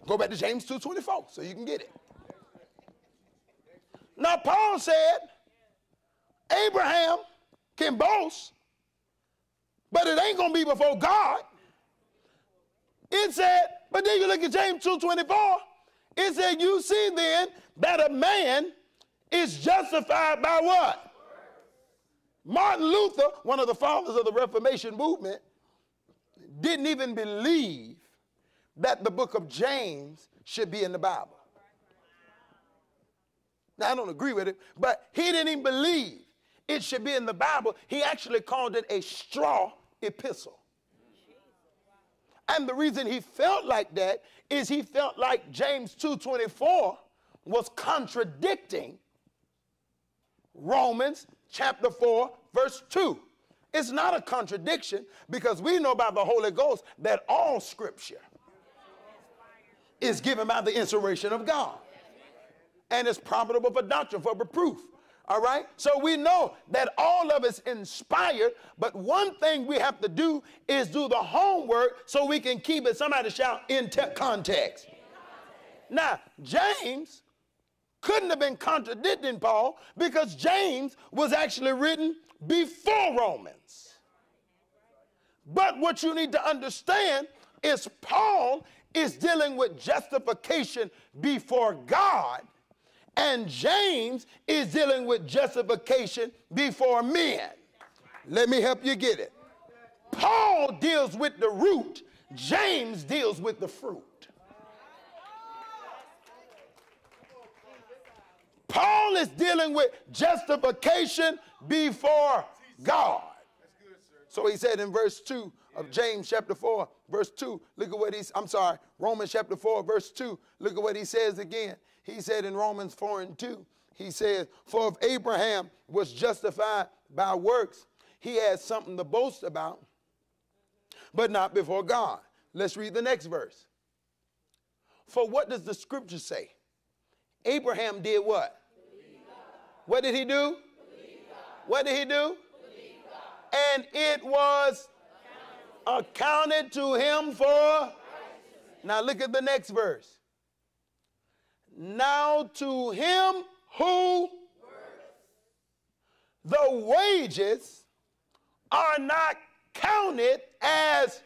go back to James 2.24 so you can get it. Now, Paul said, Abraham can boast, but it ain't to be before God. It said, but then you look at James 2.24, it said, you see then that a man is justified by what? Martin Luther, one of the fathers of the Reformation movement, didn't even believe that the book of James should be in the Bible. Now, I don't agree with it, but he didn't even believe it should be in the Bible. He actually called it a straw epistle. And the reason he felt like that is he felt like James 2:24 was contradicting Romans chapter 4 verse 2. It's not a contradiction because we know by the Holy Ghost that all scripture is given by the inspiration of God and is profitable for doctrine, for reproof. All right? So we know that all of it's inspired, but one thing we have to do is do the homework so we can keep it, somebody shout, in te- context. Now, James couldn't have been contradicting Paul because James was actually written before Romans. But what you need to understand is Paul is dealing with justification before God and James is dealing with justification before men. Let me help you get it. Paul deals with the root, James deals with the fruit. Paul is dealing with justification before God. So he said in verse 2 of James chapter 4, verse 2, look at what he's, I'm sorry, Romans chapter 4, verse 2, look at what he says again. He said in Romans 4 and 2, he says, For if Abraham was justified by works, he had something to boast about, but not before God. Let's read the next verse. For what does the scripture say? Abraham did what? What did he do? What did he do? And it was accounted to him for. Now look at the next verse. Now to him who the wages are not counted as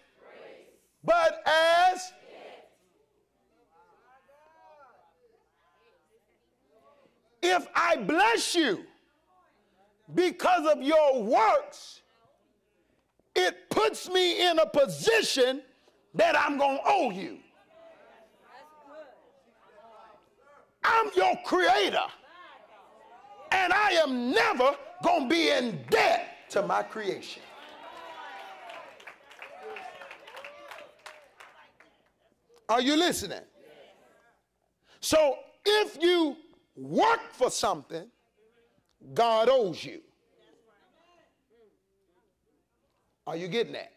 but as if I bless you because of your works, it puts me in a position that I'm going to owe you. I'm your creator. And I am never going to be in debt to my creation. Are you listening? So if you work for something, God owes you. Are you getting that?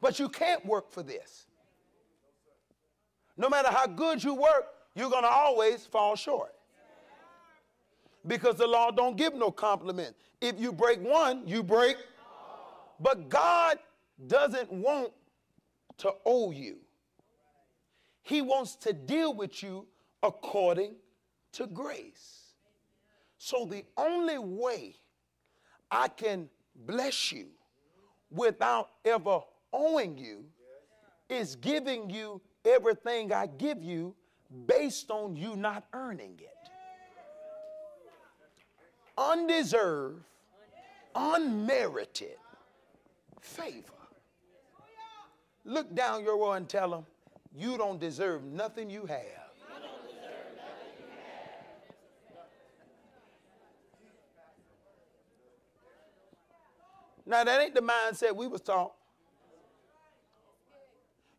But you can't work for this. No matter how good you work, you're going to always fall short. Because the law don't give no compliment. If you break one, you break. But God doesn't want to owe you. He wants to deal with you according to grace. So the only way I can bless you without ever owing you is giving you everything I give you based on you not earning it. Undeserved, unmerited favor. Look down your row and tell them, you don't deserve nothing you have. Now that ain't the mindset we was taught.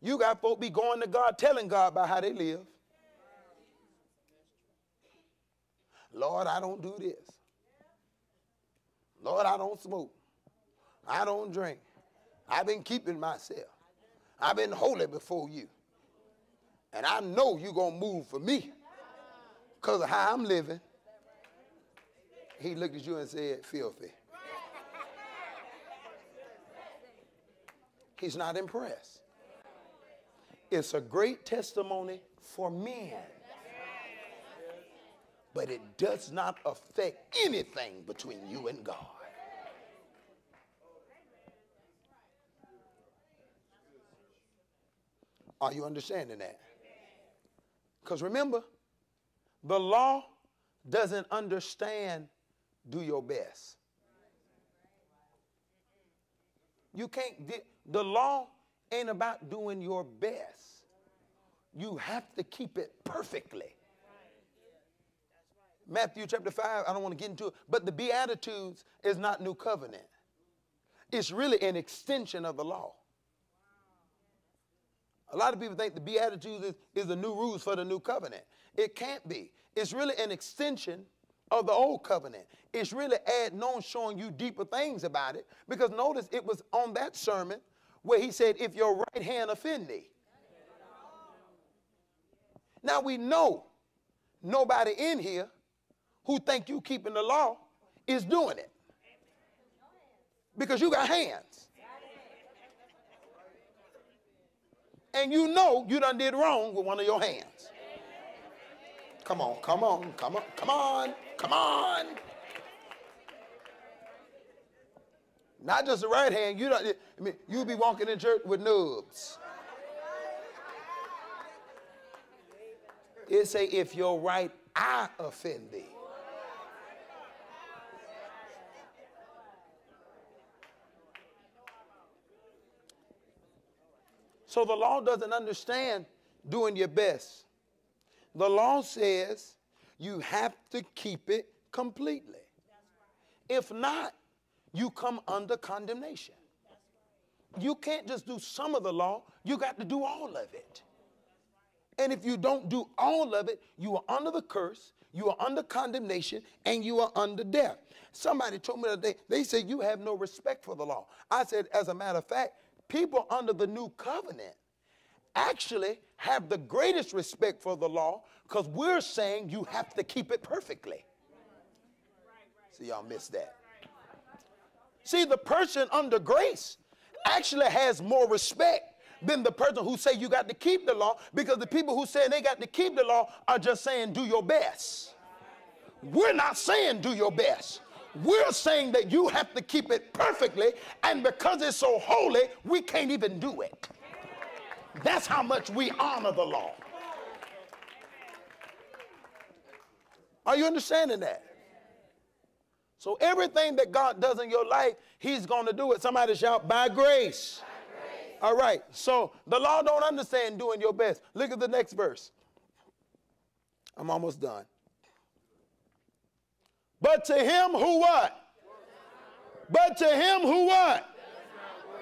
You got folk be going to God, telling God about how they live. Lord, I don't do this. Lord, I don't smoke. I don't drink. I've been keeping myself. I've been holy before you. And I know you're going to move for me because of how I'm living. He looked at you and said, filthy. He's not impressed. It's a great testimony for men, but it does not affect anything between you and God. Are you understanding that? Because remember, the law doesn't understand do your best. You can't, the law ain't about doing your best. You have to keep it perfectly. Matthew chapter 5, I don't want to get into it, but the Beatitudes is not new covenant. It's really an extension of the law. A lot of people think the Beatitudes is, is the new rules for the new covenant. It can't be. It's really an extension of the old covenant. It's really adding on, showing you deeper things about it. Because notice it was on that sermon where he said, if your right hand offend thee. Now we know nobody in here who think you keeping the law is doing it. Because you got hands. And you know you done did wrong with one of your hands. Come on, come on, come on, come on, come on. Not just the right hand. You don't. I mean, you be walking in church with nubs. It say, if your right eye offend thee. So the law doesn't understand doing your best. The law says you have to keep it completely. If not, you come under condemnation. You can't just do some of the law, you got to do all of it. And if you don't do all of it, you are under the curse, you are under condemnation, and you are under death. Somebody told me today, they said you have no respect for the law. I said, as a matter of fact, people under the new covenant actually have the greatest respect for the law because we're saying you have to keep it perfectly. See, y'all missed that. See, the person under grace actually has more respect than the person who say you got to keep the law because the people who say they got to keep the law are just saying do your best. We're not saying do your best. We're saying that you have to keep it perfectly, and because it's so holy, we can't even do it. That's how much we honor the law. Are you understanding that? So everything that God does in your life, He's going to do it. Somebody shout, by grace. by grace. All right. So the law don't understand doing your best. Look at the next verse. I'm almost done. But to him who what? But to him who what?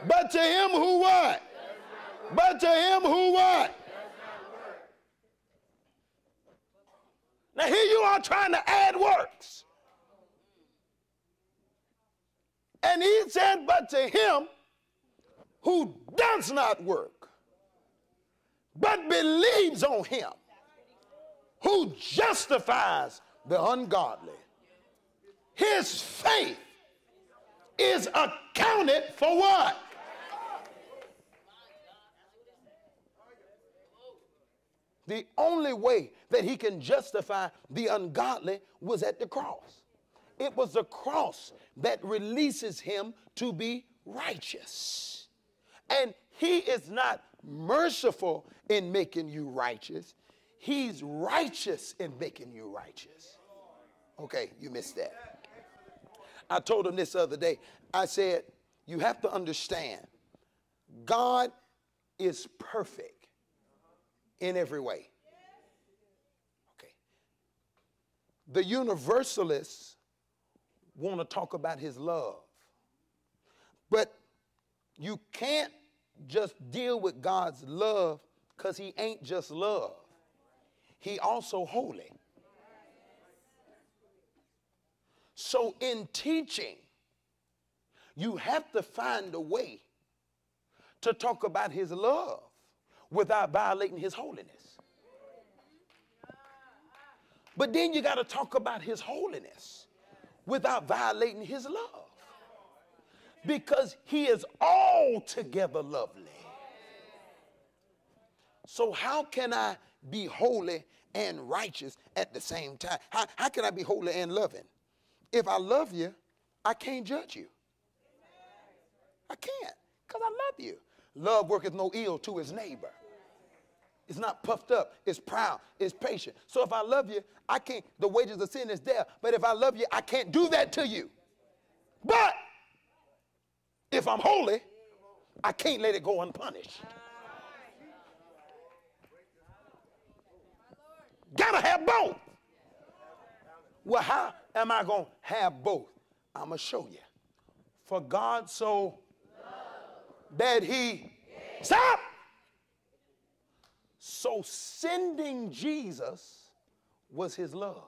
But to him who what? But to him who what? Now here you are trying to add works. And he said, But to him who does not work, but believes on him, who justifies the ungodly, his faith is accounted for what? The only way that he can justify the ungodly was at the cross. It was the cross that releases him to be righteous. And he is not merciful in making you righteous, he's righteous in making you righteous. Okay, you missed that. I told him this other day. I said, You have to understand, God is perfect in every way. Okay. The universalists want to talk about his love. But you can't just deal with God's love because he ain't just love. He also holy. So in teaching You have to find a way to talk about his love without violating his holiness. But then you got to talk about his holiness without violating his love. Because he is altogether lovely. So, how can I be holy and righteous at the same time? How, how can I be holy and loving? If I love you, I can't judge you. I can't, because I love you. Love worketh no ill to his neighbor. It's not puffed up, it's proud, it's patient. So if I love you, I can't, the wages of sin is there. But if I love you, I can't do that to you. But if I'm holy, I can't let it go unpunished. Gotta have both. Well, how am I going to have both? I'm going to show you. For God so that he stop. So sending Jesus was his love.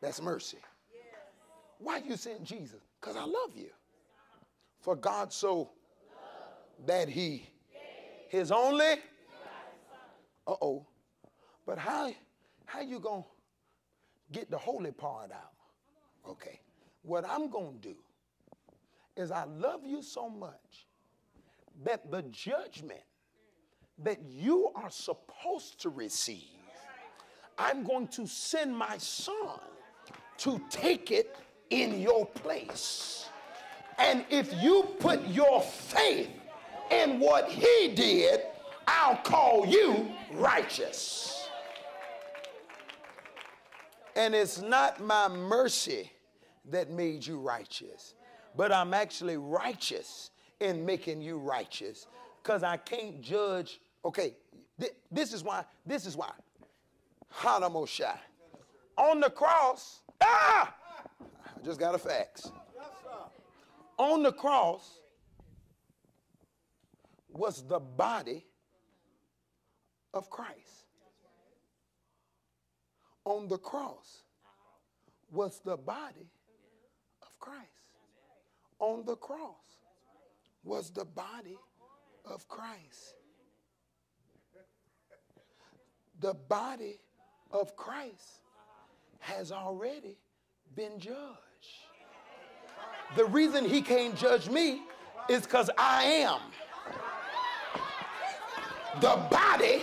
That's mercy. Why you send Jesus? Because I love you. For God so that he his only uh-oh. But how how you gonna get the holy part out? Okay. What I'm gonna do is I love you so much that the judgment that you are supposed to receive, I'm going to send my son to take it in your place. And if you put your faith in what he did, I'll call you righteous. And it's not my mercy that made you righteous but I'm actually righteous in making you righteous because I can't judge. Okay, th- this is why, this is why. Hanamosha. On the cross, ah! I just got a fax. On the cross was the body of Christ. On the cross was the body of Christ on the cross was the body of Christ. The body of Christ has already been judged. The reason he can't judge me is because I am. The body,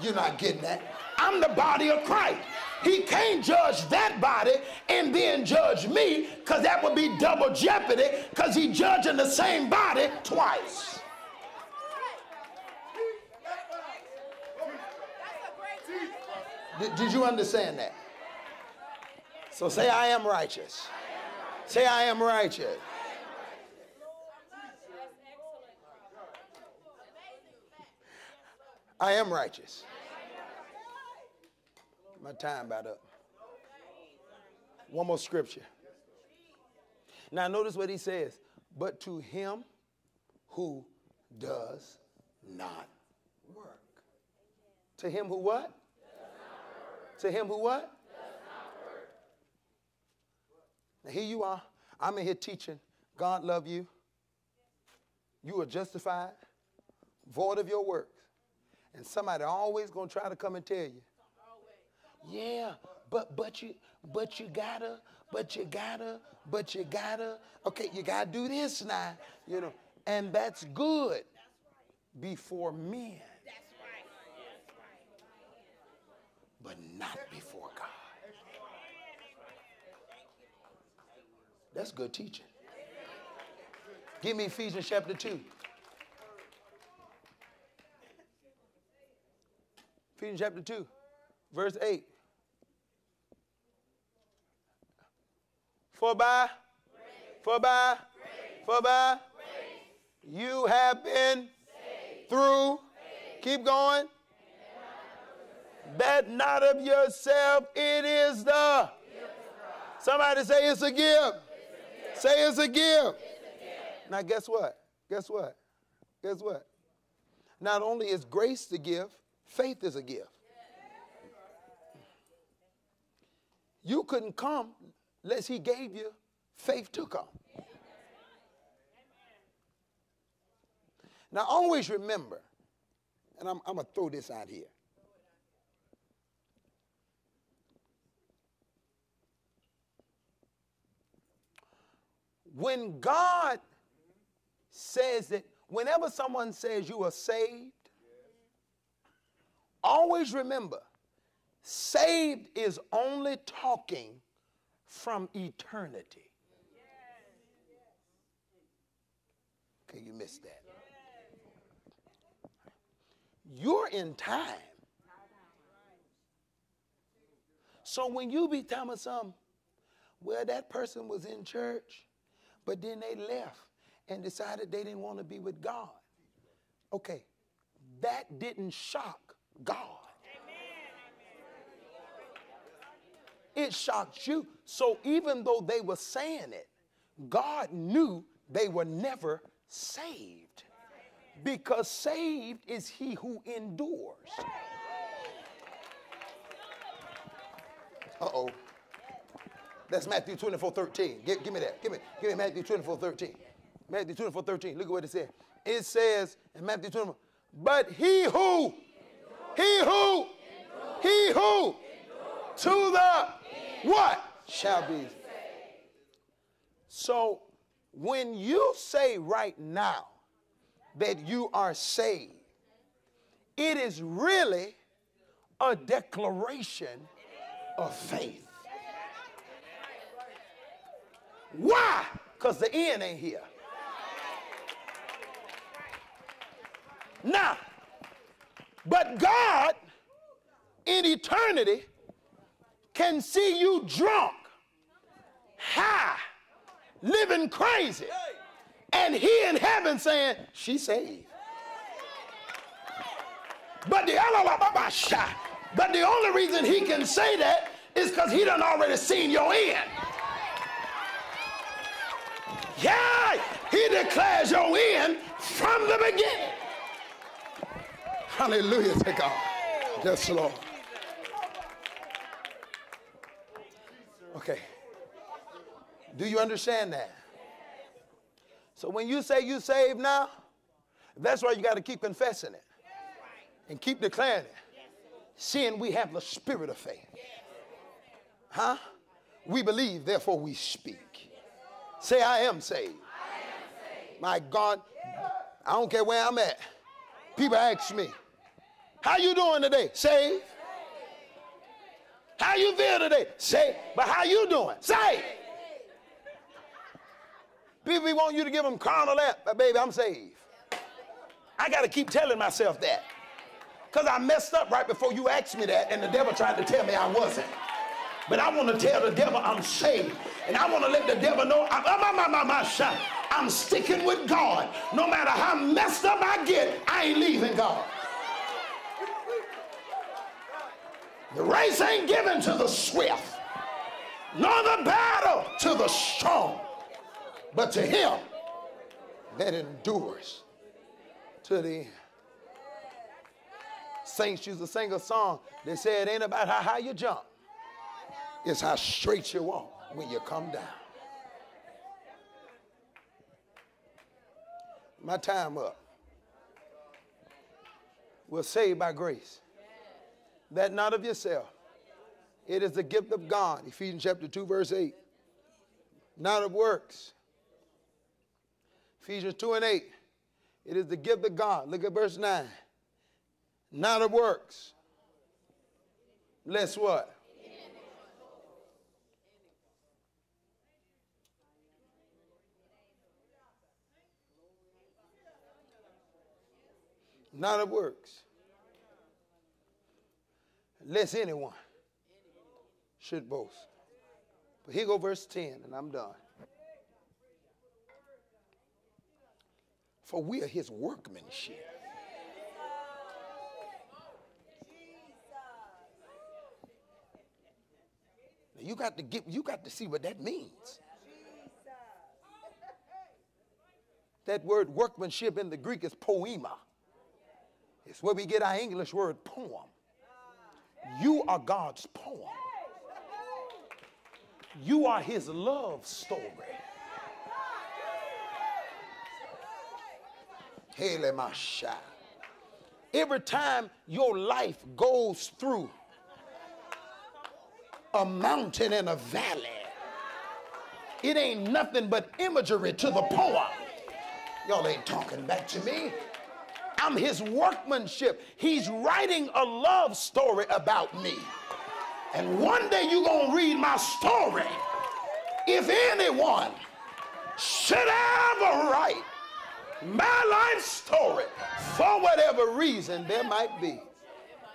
you're not getting that. I'm the body of Christ. He can't judge that body and then judge me because that would be double jeopardy because he's judging the same body twice. Did, did you understand that? So say, I am righteous. Say, I am righteous. I am righteous. My time about up. One more scripture. Now, notice what he says. But to him who does not work. To him who what? To him who what? Now, here you are. I'm in here teaching. God love you. You are justified, void of your works. And somebody always going to try to come and tell you, yeah, but but you but you gotta, but you gotta, but you gotta. Okay, you gotta do this now, you know, and that's good before men. But not before God. That's good teaching. Give me Ephesians chapter 2. Ephesians chapter 2, verse 8. For by, for by, for by, you have been through, keep going, that not of yourself, it is the. Somebody say it's a gift. Say it's a gift. Now, guess what? Guess what? Guess what? Not only is grace the gift, faith is a gift. You couldn't come unless he gave you faith to come. Now, always remember, and I'm, I'm going to throw this out here. When God says that, whenever someone says you are saved, always remember, saved is only talking from eternity. Okay, you missed that. You're in time. So when you be telling some, well, that person was in church, but then they left and decided they didn't want to be with God. Okay, that didn't shock God. It shocked you. So even though they were saying it, God knew they were never saved. Because saved is he who endures. Uh oh. That's Matthew 24 13. Give, give, me that. Give me, give me Matthew 24 13. Matthew 24 13. Look at what it says. It says in Matthew 24, but he who, he who, he who, to the what shall be. So when you say right now that you are saved, it is really a declaration of faith. Why? Because the end ain't here. Now, but God in eternity can see you drunk, high, living crazy, and he in heaven saying, She saved. But the but the only reason he can say that is because he done already seen your end. Yeah, he declares your end from the beginning. Hallelujah to God. Yes, Lord. Okay. Do you understand that? So when you say you saved now, that's why you got to keep confessing it and keep declaring it. Seeing we have the spirit of faith. Huh? We believe, therefore we speak. Say, I am saved. My God, I don't care where I'm at. People ask me, how you doing today? Saved. How you feel today? Say, but how you doing? Say. People want you to give them carnal that, but baby, I'm saved. I got to keep telling myself that. Because I messed up right before you asked me that, and the devil tried to tell me I wasn't. But I want to tell the devil I'm saved. And I want to let the devil know I'm, I'm sticking with God. No matter how messed up I get, I ain't leaving God. The race ain't given to the swift, nor the battle to the strong, but to him that endures to the end. Saints used to sing a song. They said it ain't about how high you jump, it's how straight you walk when you come down. My time up. We're saved by grace that not of yourself. It is the gift of God. Ephesians chapter 2, verse 8. Not of works. Ephesians 2 and 8. It is the gift of God. Look at verse 9. Not of works. Less what? Not of works lest anyone should boast. But here go verse 10, and I'm done. For we are his workmanship. Now you got to get you got to see what that means. That word workmanship in the Greek is poema. It's where we get our English word poem. You are God's poem. You are his love story. Hele Masha. Every time your life goes through a mountain and a valley, it ain't nothing but imagery to the poem. Y'all ain't talking back to me. I'm his workmanship. He's writing a love story about me. And one day you're going to read my story. If anyone should ever write my life story for whatever reason there might be,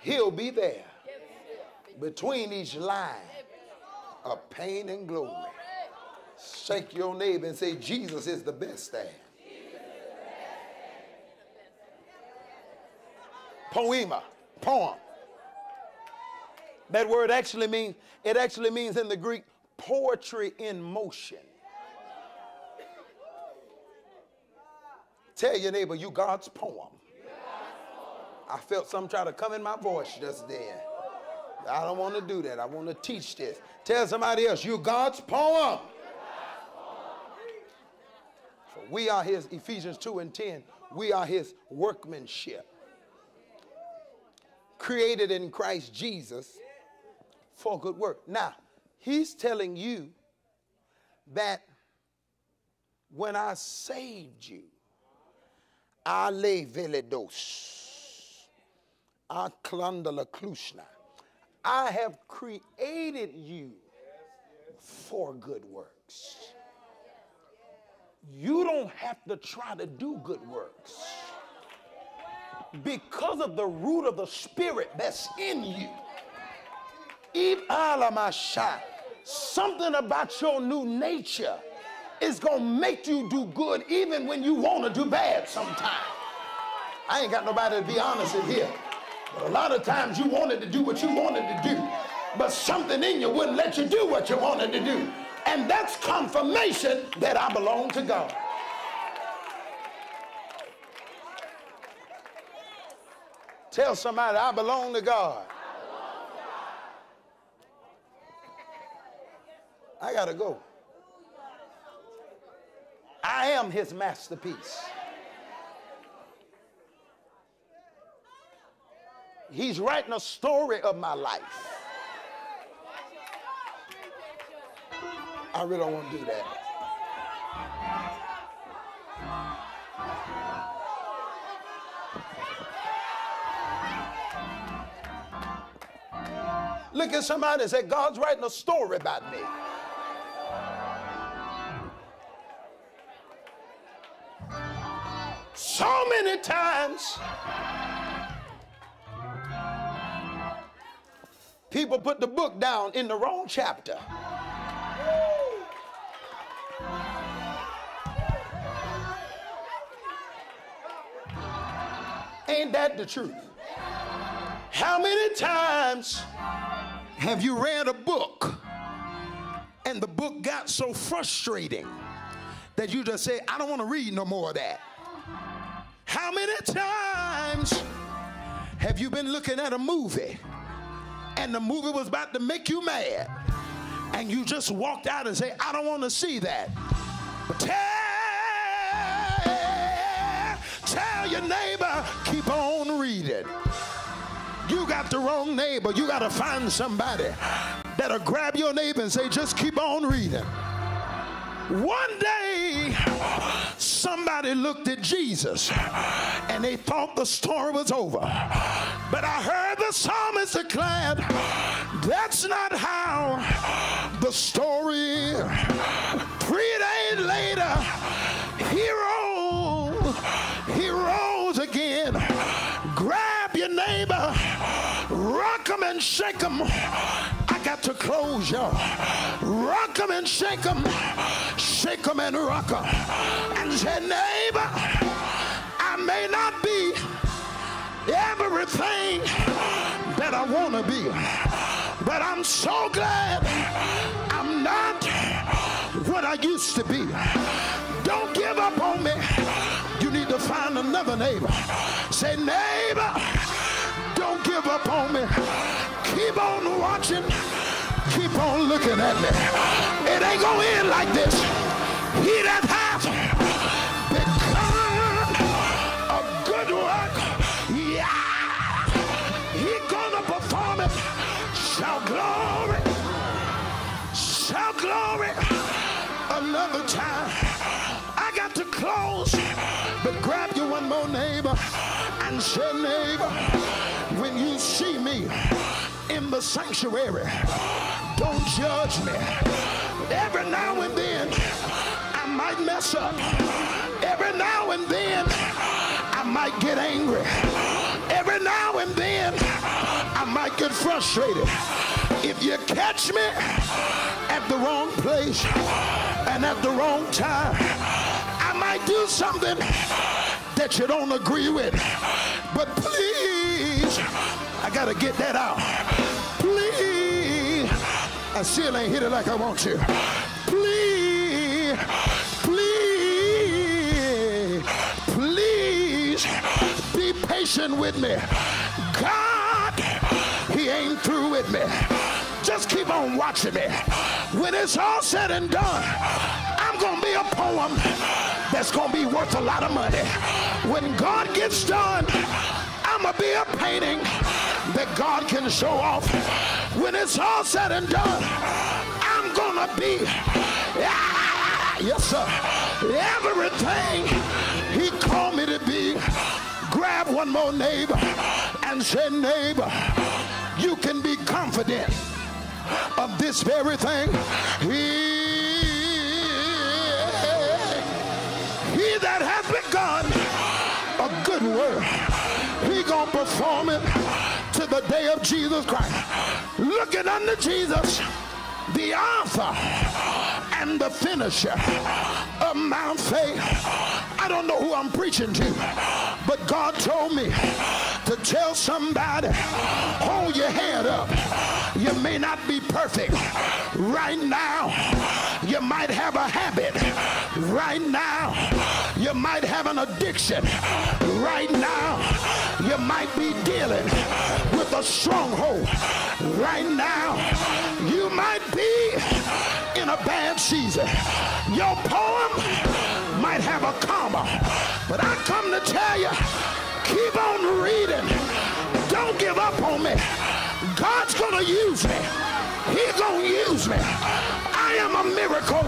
he'll be there between each line of pain and glory. Shake your neighbor and say, Jesus is the best thing. Poema, poem. That word actually means, it actually means in the Greek, poetry in motion. Tell your neighbor, you God's poem. I felt some try to come in my voice just then. I don't want to do that. I want to teach this. Tell somebody else, you God's poem. For we are his, Ephesians 2 and 10, we are his workmanship. Created in Christ Jesus for good work. Now, he's telling you that when I saved you, Ale veledos, aklandala klushna, I have created you for good works. You don't have to try to do good works because of the root of the spirit that's in you. Something about your new nature is going to make you do good even when you want to do bad sometimes. I ain't got nobody to be honest in here. But a lot of times you wanted to do what you wanted to do, but something in you wouldn't let you do what you wanted to do. And that's confirmation that I belong to God. Tell somebody, I belong to God. I got to go. I am his masterpiece. He's writing a story of my life. I really don't want to do that. Look at somebody and say, God's writing a story about me. So many times, people put the book down in the wrong chapter. Ain't that the truth? How many times have you read a book and the book got so frustrating that you just say, I don't want to read no more of that? How many times have you been looking at a movie and the movie was about to make you mad and you just walked out and say, I don't want to see that? But tell, tell your neighbor, keep on reading. Got the wrong neighbor. You got to find somebody that'll grab your neighbor and say, just keep on reading. One day, somebody looked at Jesus and they thought the story was over. But I heard the psalmist declare, that's not how the story and shake him I got to close y'all. Rock them and shake them. Shake them and rock them. And say, neighbor, I may not be everything that I want to be. But I'm so glad I'm not what I used to be. Don't give up on me. You need to find another neighbor. Say, neighbor, up on me. Keep on watching. Keep on looking at me. It ain't gonna end like this. He that hath begun a good work, yeah, he gonna perform it. Shout glory, shout glory. Another time. I got to close, but grab you one more neighbor and say, neighbor, see me in the sanctuary, don't judge me. Every now and then, I might mess up. Every now and then, I might get angry. Every now and then, I might get frustrated. If you catch me at the wrong place and at the wrong time, I might do something that you don't agree with. But please, I got to get that out. Please, I still ain't hit it like I want to. Please, please, please be patient with me. God, he ain't through with me. Just keep on watching me. When it's all said and done, I'm to be a poem that's to be worth a lot of money. When God gets done, I'm going to be a painting that God can show off. When it's all said and done, I'm going to be, yes, sir, everything He called me to be. Grab one more neighbor and say, neighbor, you can be confident of this very thing. He, he that has begun a good work, he gonna perform it to the day of Jesus Christ. Looking unto Jesus, the author and the finisher of my faith. I don't know who I'm preaching to, but God told me to tell somebody, hold your head up. You may not be perfect right now. You might have a habit right now. You might have an addiction right now. You might be dealing with a stronghold right now. You might be in a bad season. Your poem might have a comma, but I come to tell you, keep on reading. Don't give up on me. God's gonna use me. He's gonna use me. I am a miracle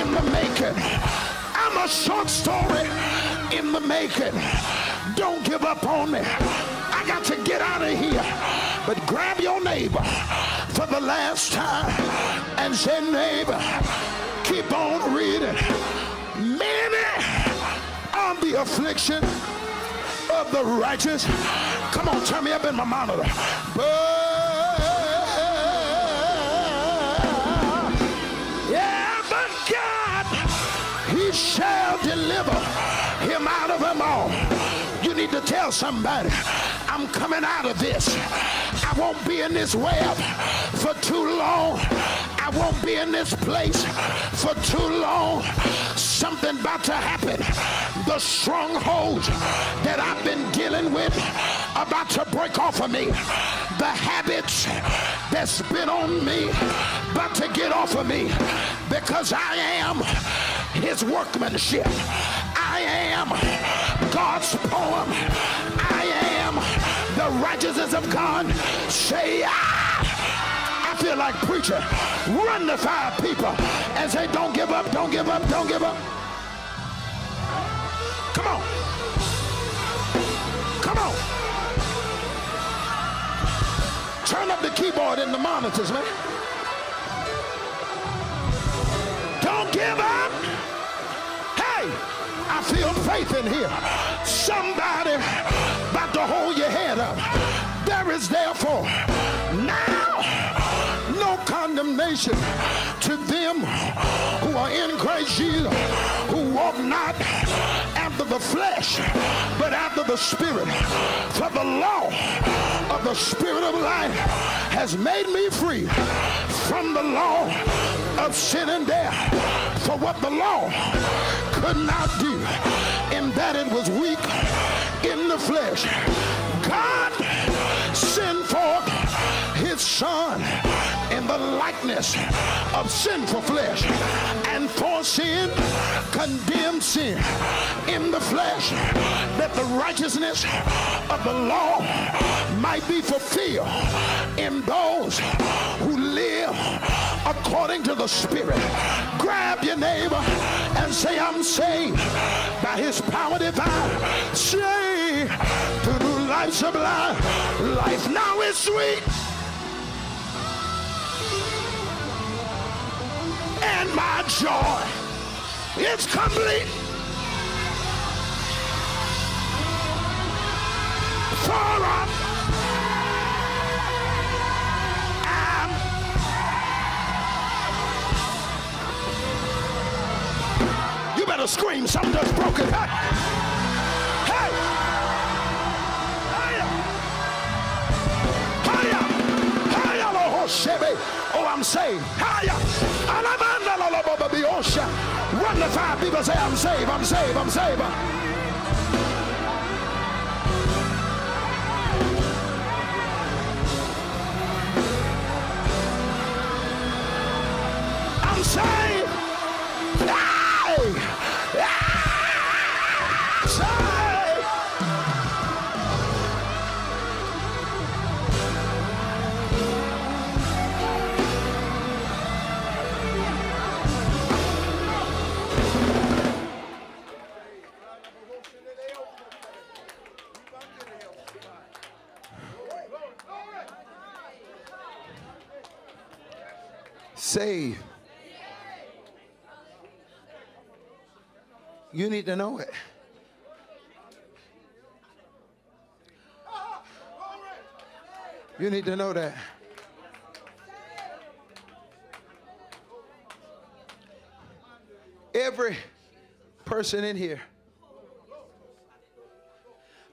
in the making. I'm a short story in the making. Don't give up on me. Got to get out of here. But grab your neighbor for the last time and say, neighbor, keep on reading. Many on the affliction of the righteous. Come on, turn me up in my monitor. But, need to tell somebody, I'm coming out of this. I won't be in this web for too long. I won't be in this place for too long. Something about to happen. The strongholds that I've been dealing with about to break off of me. The habits that's been on me about to get off of me because I am his workmanship. I am God's poem. I am the righteousness of God. Say, ah! I feel like preacher. Run the five people and say, don't give up, don't give up, don't give up. Come on. Come on. Turn up the keyboard and the monitors, man. Don't give up. Hey, I feel faith in here. Somebody about to hold your head up. There is therefore now no to them who are in Christ Jesus, who walk not after the flesh, but after the spirit. For the law of the spirit of life has made me free from the law of sin and death. For what the law could not do, in that it was weak in the flesh, God sent forth his son in the likeness of sinful flesh. And for sin, condemned sin in the flesh, that the righteousness of the law might be fulfilled in those who live according to the Spirit. Grab your neighbor and say, I'm saved by his power divine. Saved to do life sublime. Life now is sweet. And my joy is complete. For I'm, I'm You better scream. Something just broken. Hey! Oh, I'm saved. Sha. One to five people say, I'm saved, I'm saved, I'm saved. You need to know it. You need to know that. Every person in here,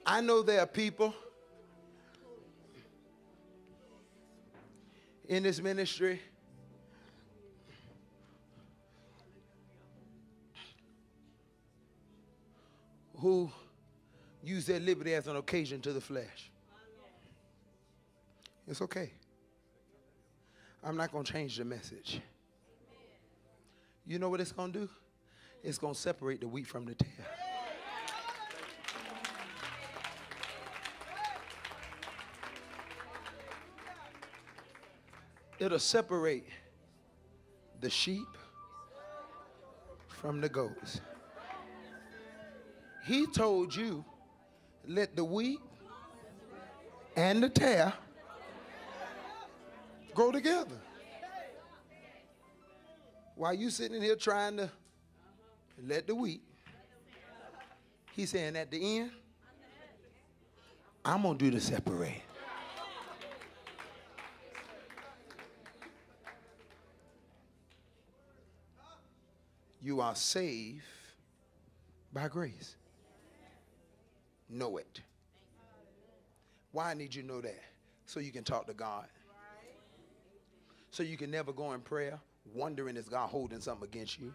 I know there are people in this ministry who use their liberty as an occasion to the flesh. It's okay. I'm not going to change the message. You know what it's going to do? It's going to separate the wheat from the tare. It'll separate the sheep from the goats. He told you, let the wheat and the tare grow together. While you sitting here trying to let the wheat, he's saying at the end, I'm gonna do the separate. You are saved by grace. Know it. Why need you know that? So you can talk to God. So you can never go in prayer wondering is God holding something against you.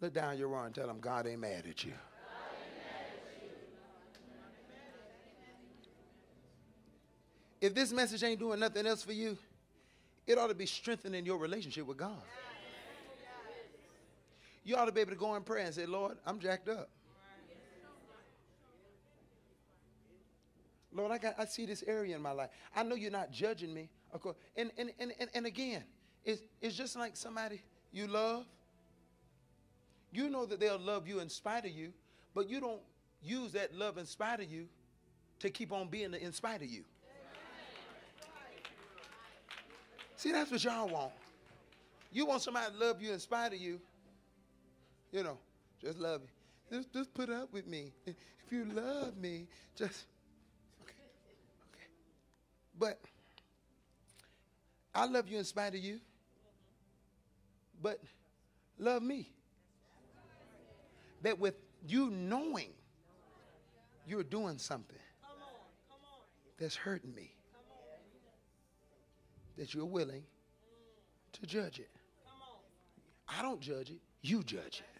Look down your arm and tell him God ain't mad at you. If this message ain't doing nothing else for you, it ought to be strengthening your relationship with God. You ought to be able to go in prayer and say, Lord, I'm jacked up. Lord, I got I see this area in my life. I know you're not judging me. Of course. And and, and, and, and again, it's, it's just like somebody you love. You know that they'll love you in spite of you, but you don't use that love in spite of you to keep on being in spite of you. See, that's what y'all want. You want somebody to love you in spite of you. You know, just love you. Just, just put up with me. If you love me, just okay. Okay. But I love you in spite of you. But love me. That with you knowing you're doing something that's hurting me, that you're willing to judge it. I don't judge it, you judge it.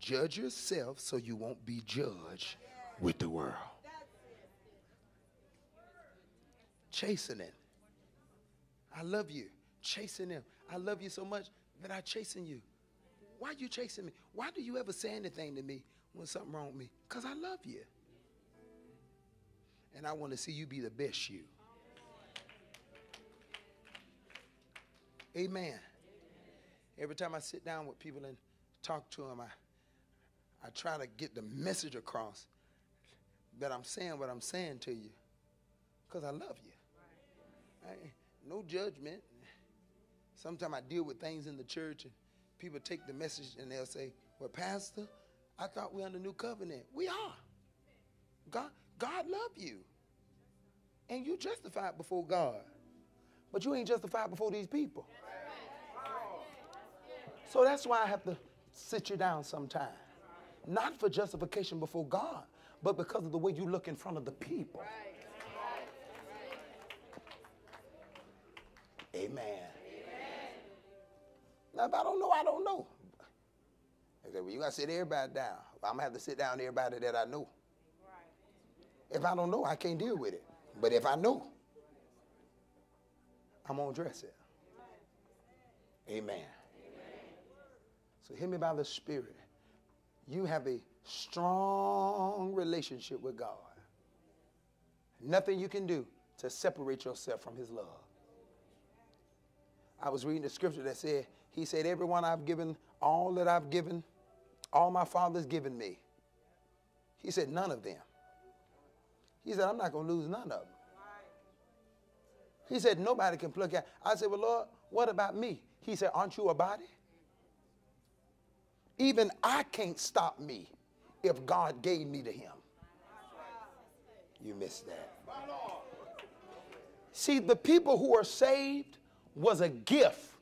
Judge yourself so you won't be judged with the world. chastening. I love you. Chasing him. I love you so much that I chasing you. Why are you chasing me? Why do you ever say anything to me when something wrong with me? Because I love you. And I want to see you be the best you. Amen. Every time I sit down with people and talk to them, I, I try to get the message across that I'm saying what I'm saying to you because I love you. I, no judgment. Sometimes I deal with things in the church and people take the message and they'll say, Well, Pastor, I thought we are under new covenant. We are. God, God love you. And you justified before God. But you ain't justified before these people. So that's why I have to sit you down sometime. Not for justification before God, but because of the way you look in front of the people. Amen. Now, if I don't know, I don't know. I said, well, you got to sit everybody down. I'm going to have to sit down everybody that I know. If I don't know, I can't deal with it. But if I know, I'm going to address it. Amen. So hear me by the Spirit. You have a strong relationship with God. Nothing you can do to separate yourself from His love. I was reading the scripture that said, He said, Everyone I've given, all that I've given, all my Father's given me. He said, None of them. He said, I'm not going to lose none of them. He said, Nobody can pluck out. I said, Well, Lord, what about me? He said, Aren't you a body? Even I can't stop me if God gave me to him. You missed that. See, the people who are saved was a gift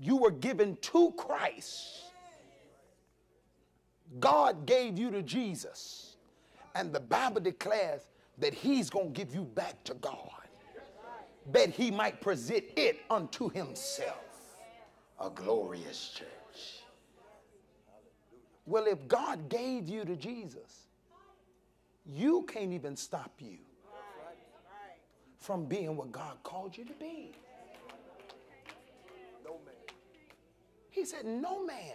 you were given to Christ. God gave you to Jesus. And the Bible declares that he's going to give you back to God. That he might present it unto himself. A glorious church. Well, if God gave you to Jesus, you can't even stop you from being what God called you to be. He said, No man.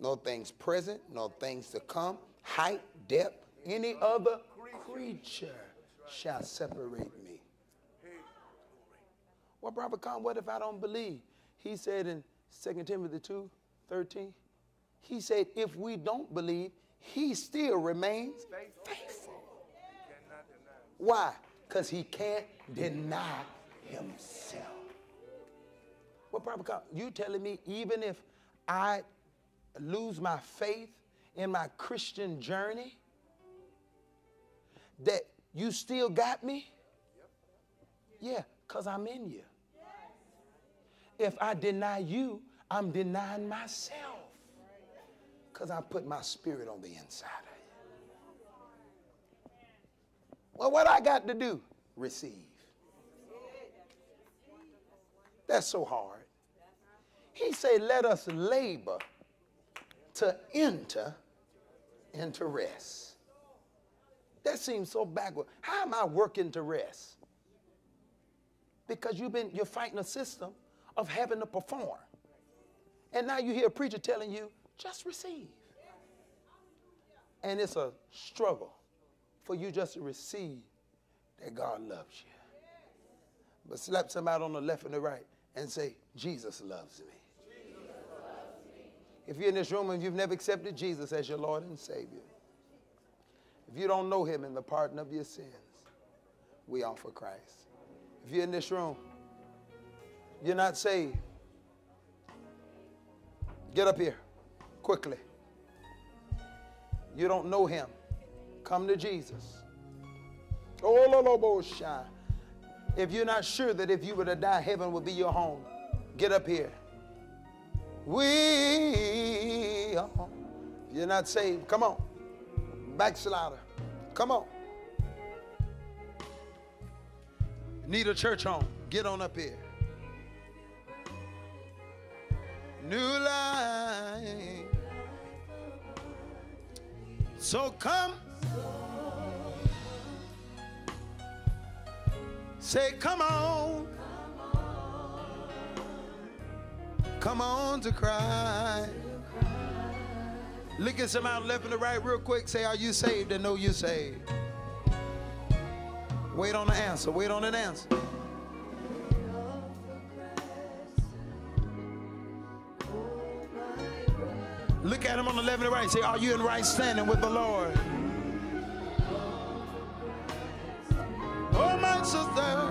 No things present, no things to come, height, depth, any other creature shall separate me. Well, Brother Carn, what if I don't believe? He said in 2 Timothy 2 13, he said, if we don't believe, he still remains faithful. Why? Because he can't deny himself. Well, Prophet, you telling me even if I lose my faith in my Christian journey, that you still got me? Yeah, because I'm in you. If I deny you, I'm denying myself. Because I put my spirit on the inside of you. Well, what I got to do? Receive. That's so hard. He said, let us labor to enter into rest. That seems so backward. How am I working to rest? Because you've been you're fighting a system of having to perform. And now you hear a preacher telling you, just receive. And it's a struggle for you just to receive that God loves you. But slap somebody on the left and the right and say, Jesus loves me. If you're in this room and you've never accepted Jesus as your Lord and Savior, if you don't know Him in the pardon of your sins, we offer Christ. If you're in this room, you're not saved, get up here quickly. You don't know him. Come to Jesus. Oh, if you're not sure that if you were to die, heaven would be your home, get up here. We. You're not saved, come on. Backslider. Come on. Need a church home. Get on up here. New life. So come. Say, come on. Come on to cry. Look at somebody left and the right real quick. Say, are you saved? And know you're saved. Wait on the answer. Wait on an answer. Look at him on the left and the right. Say, Are you in right standing with the Lord? Oh, my sister.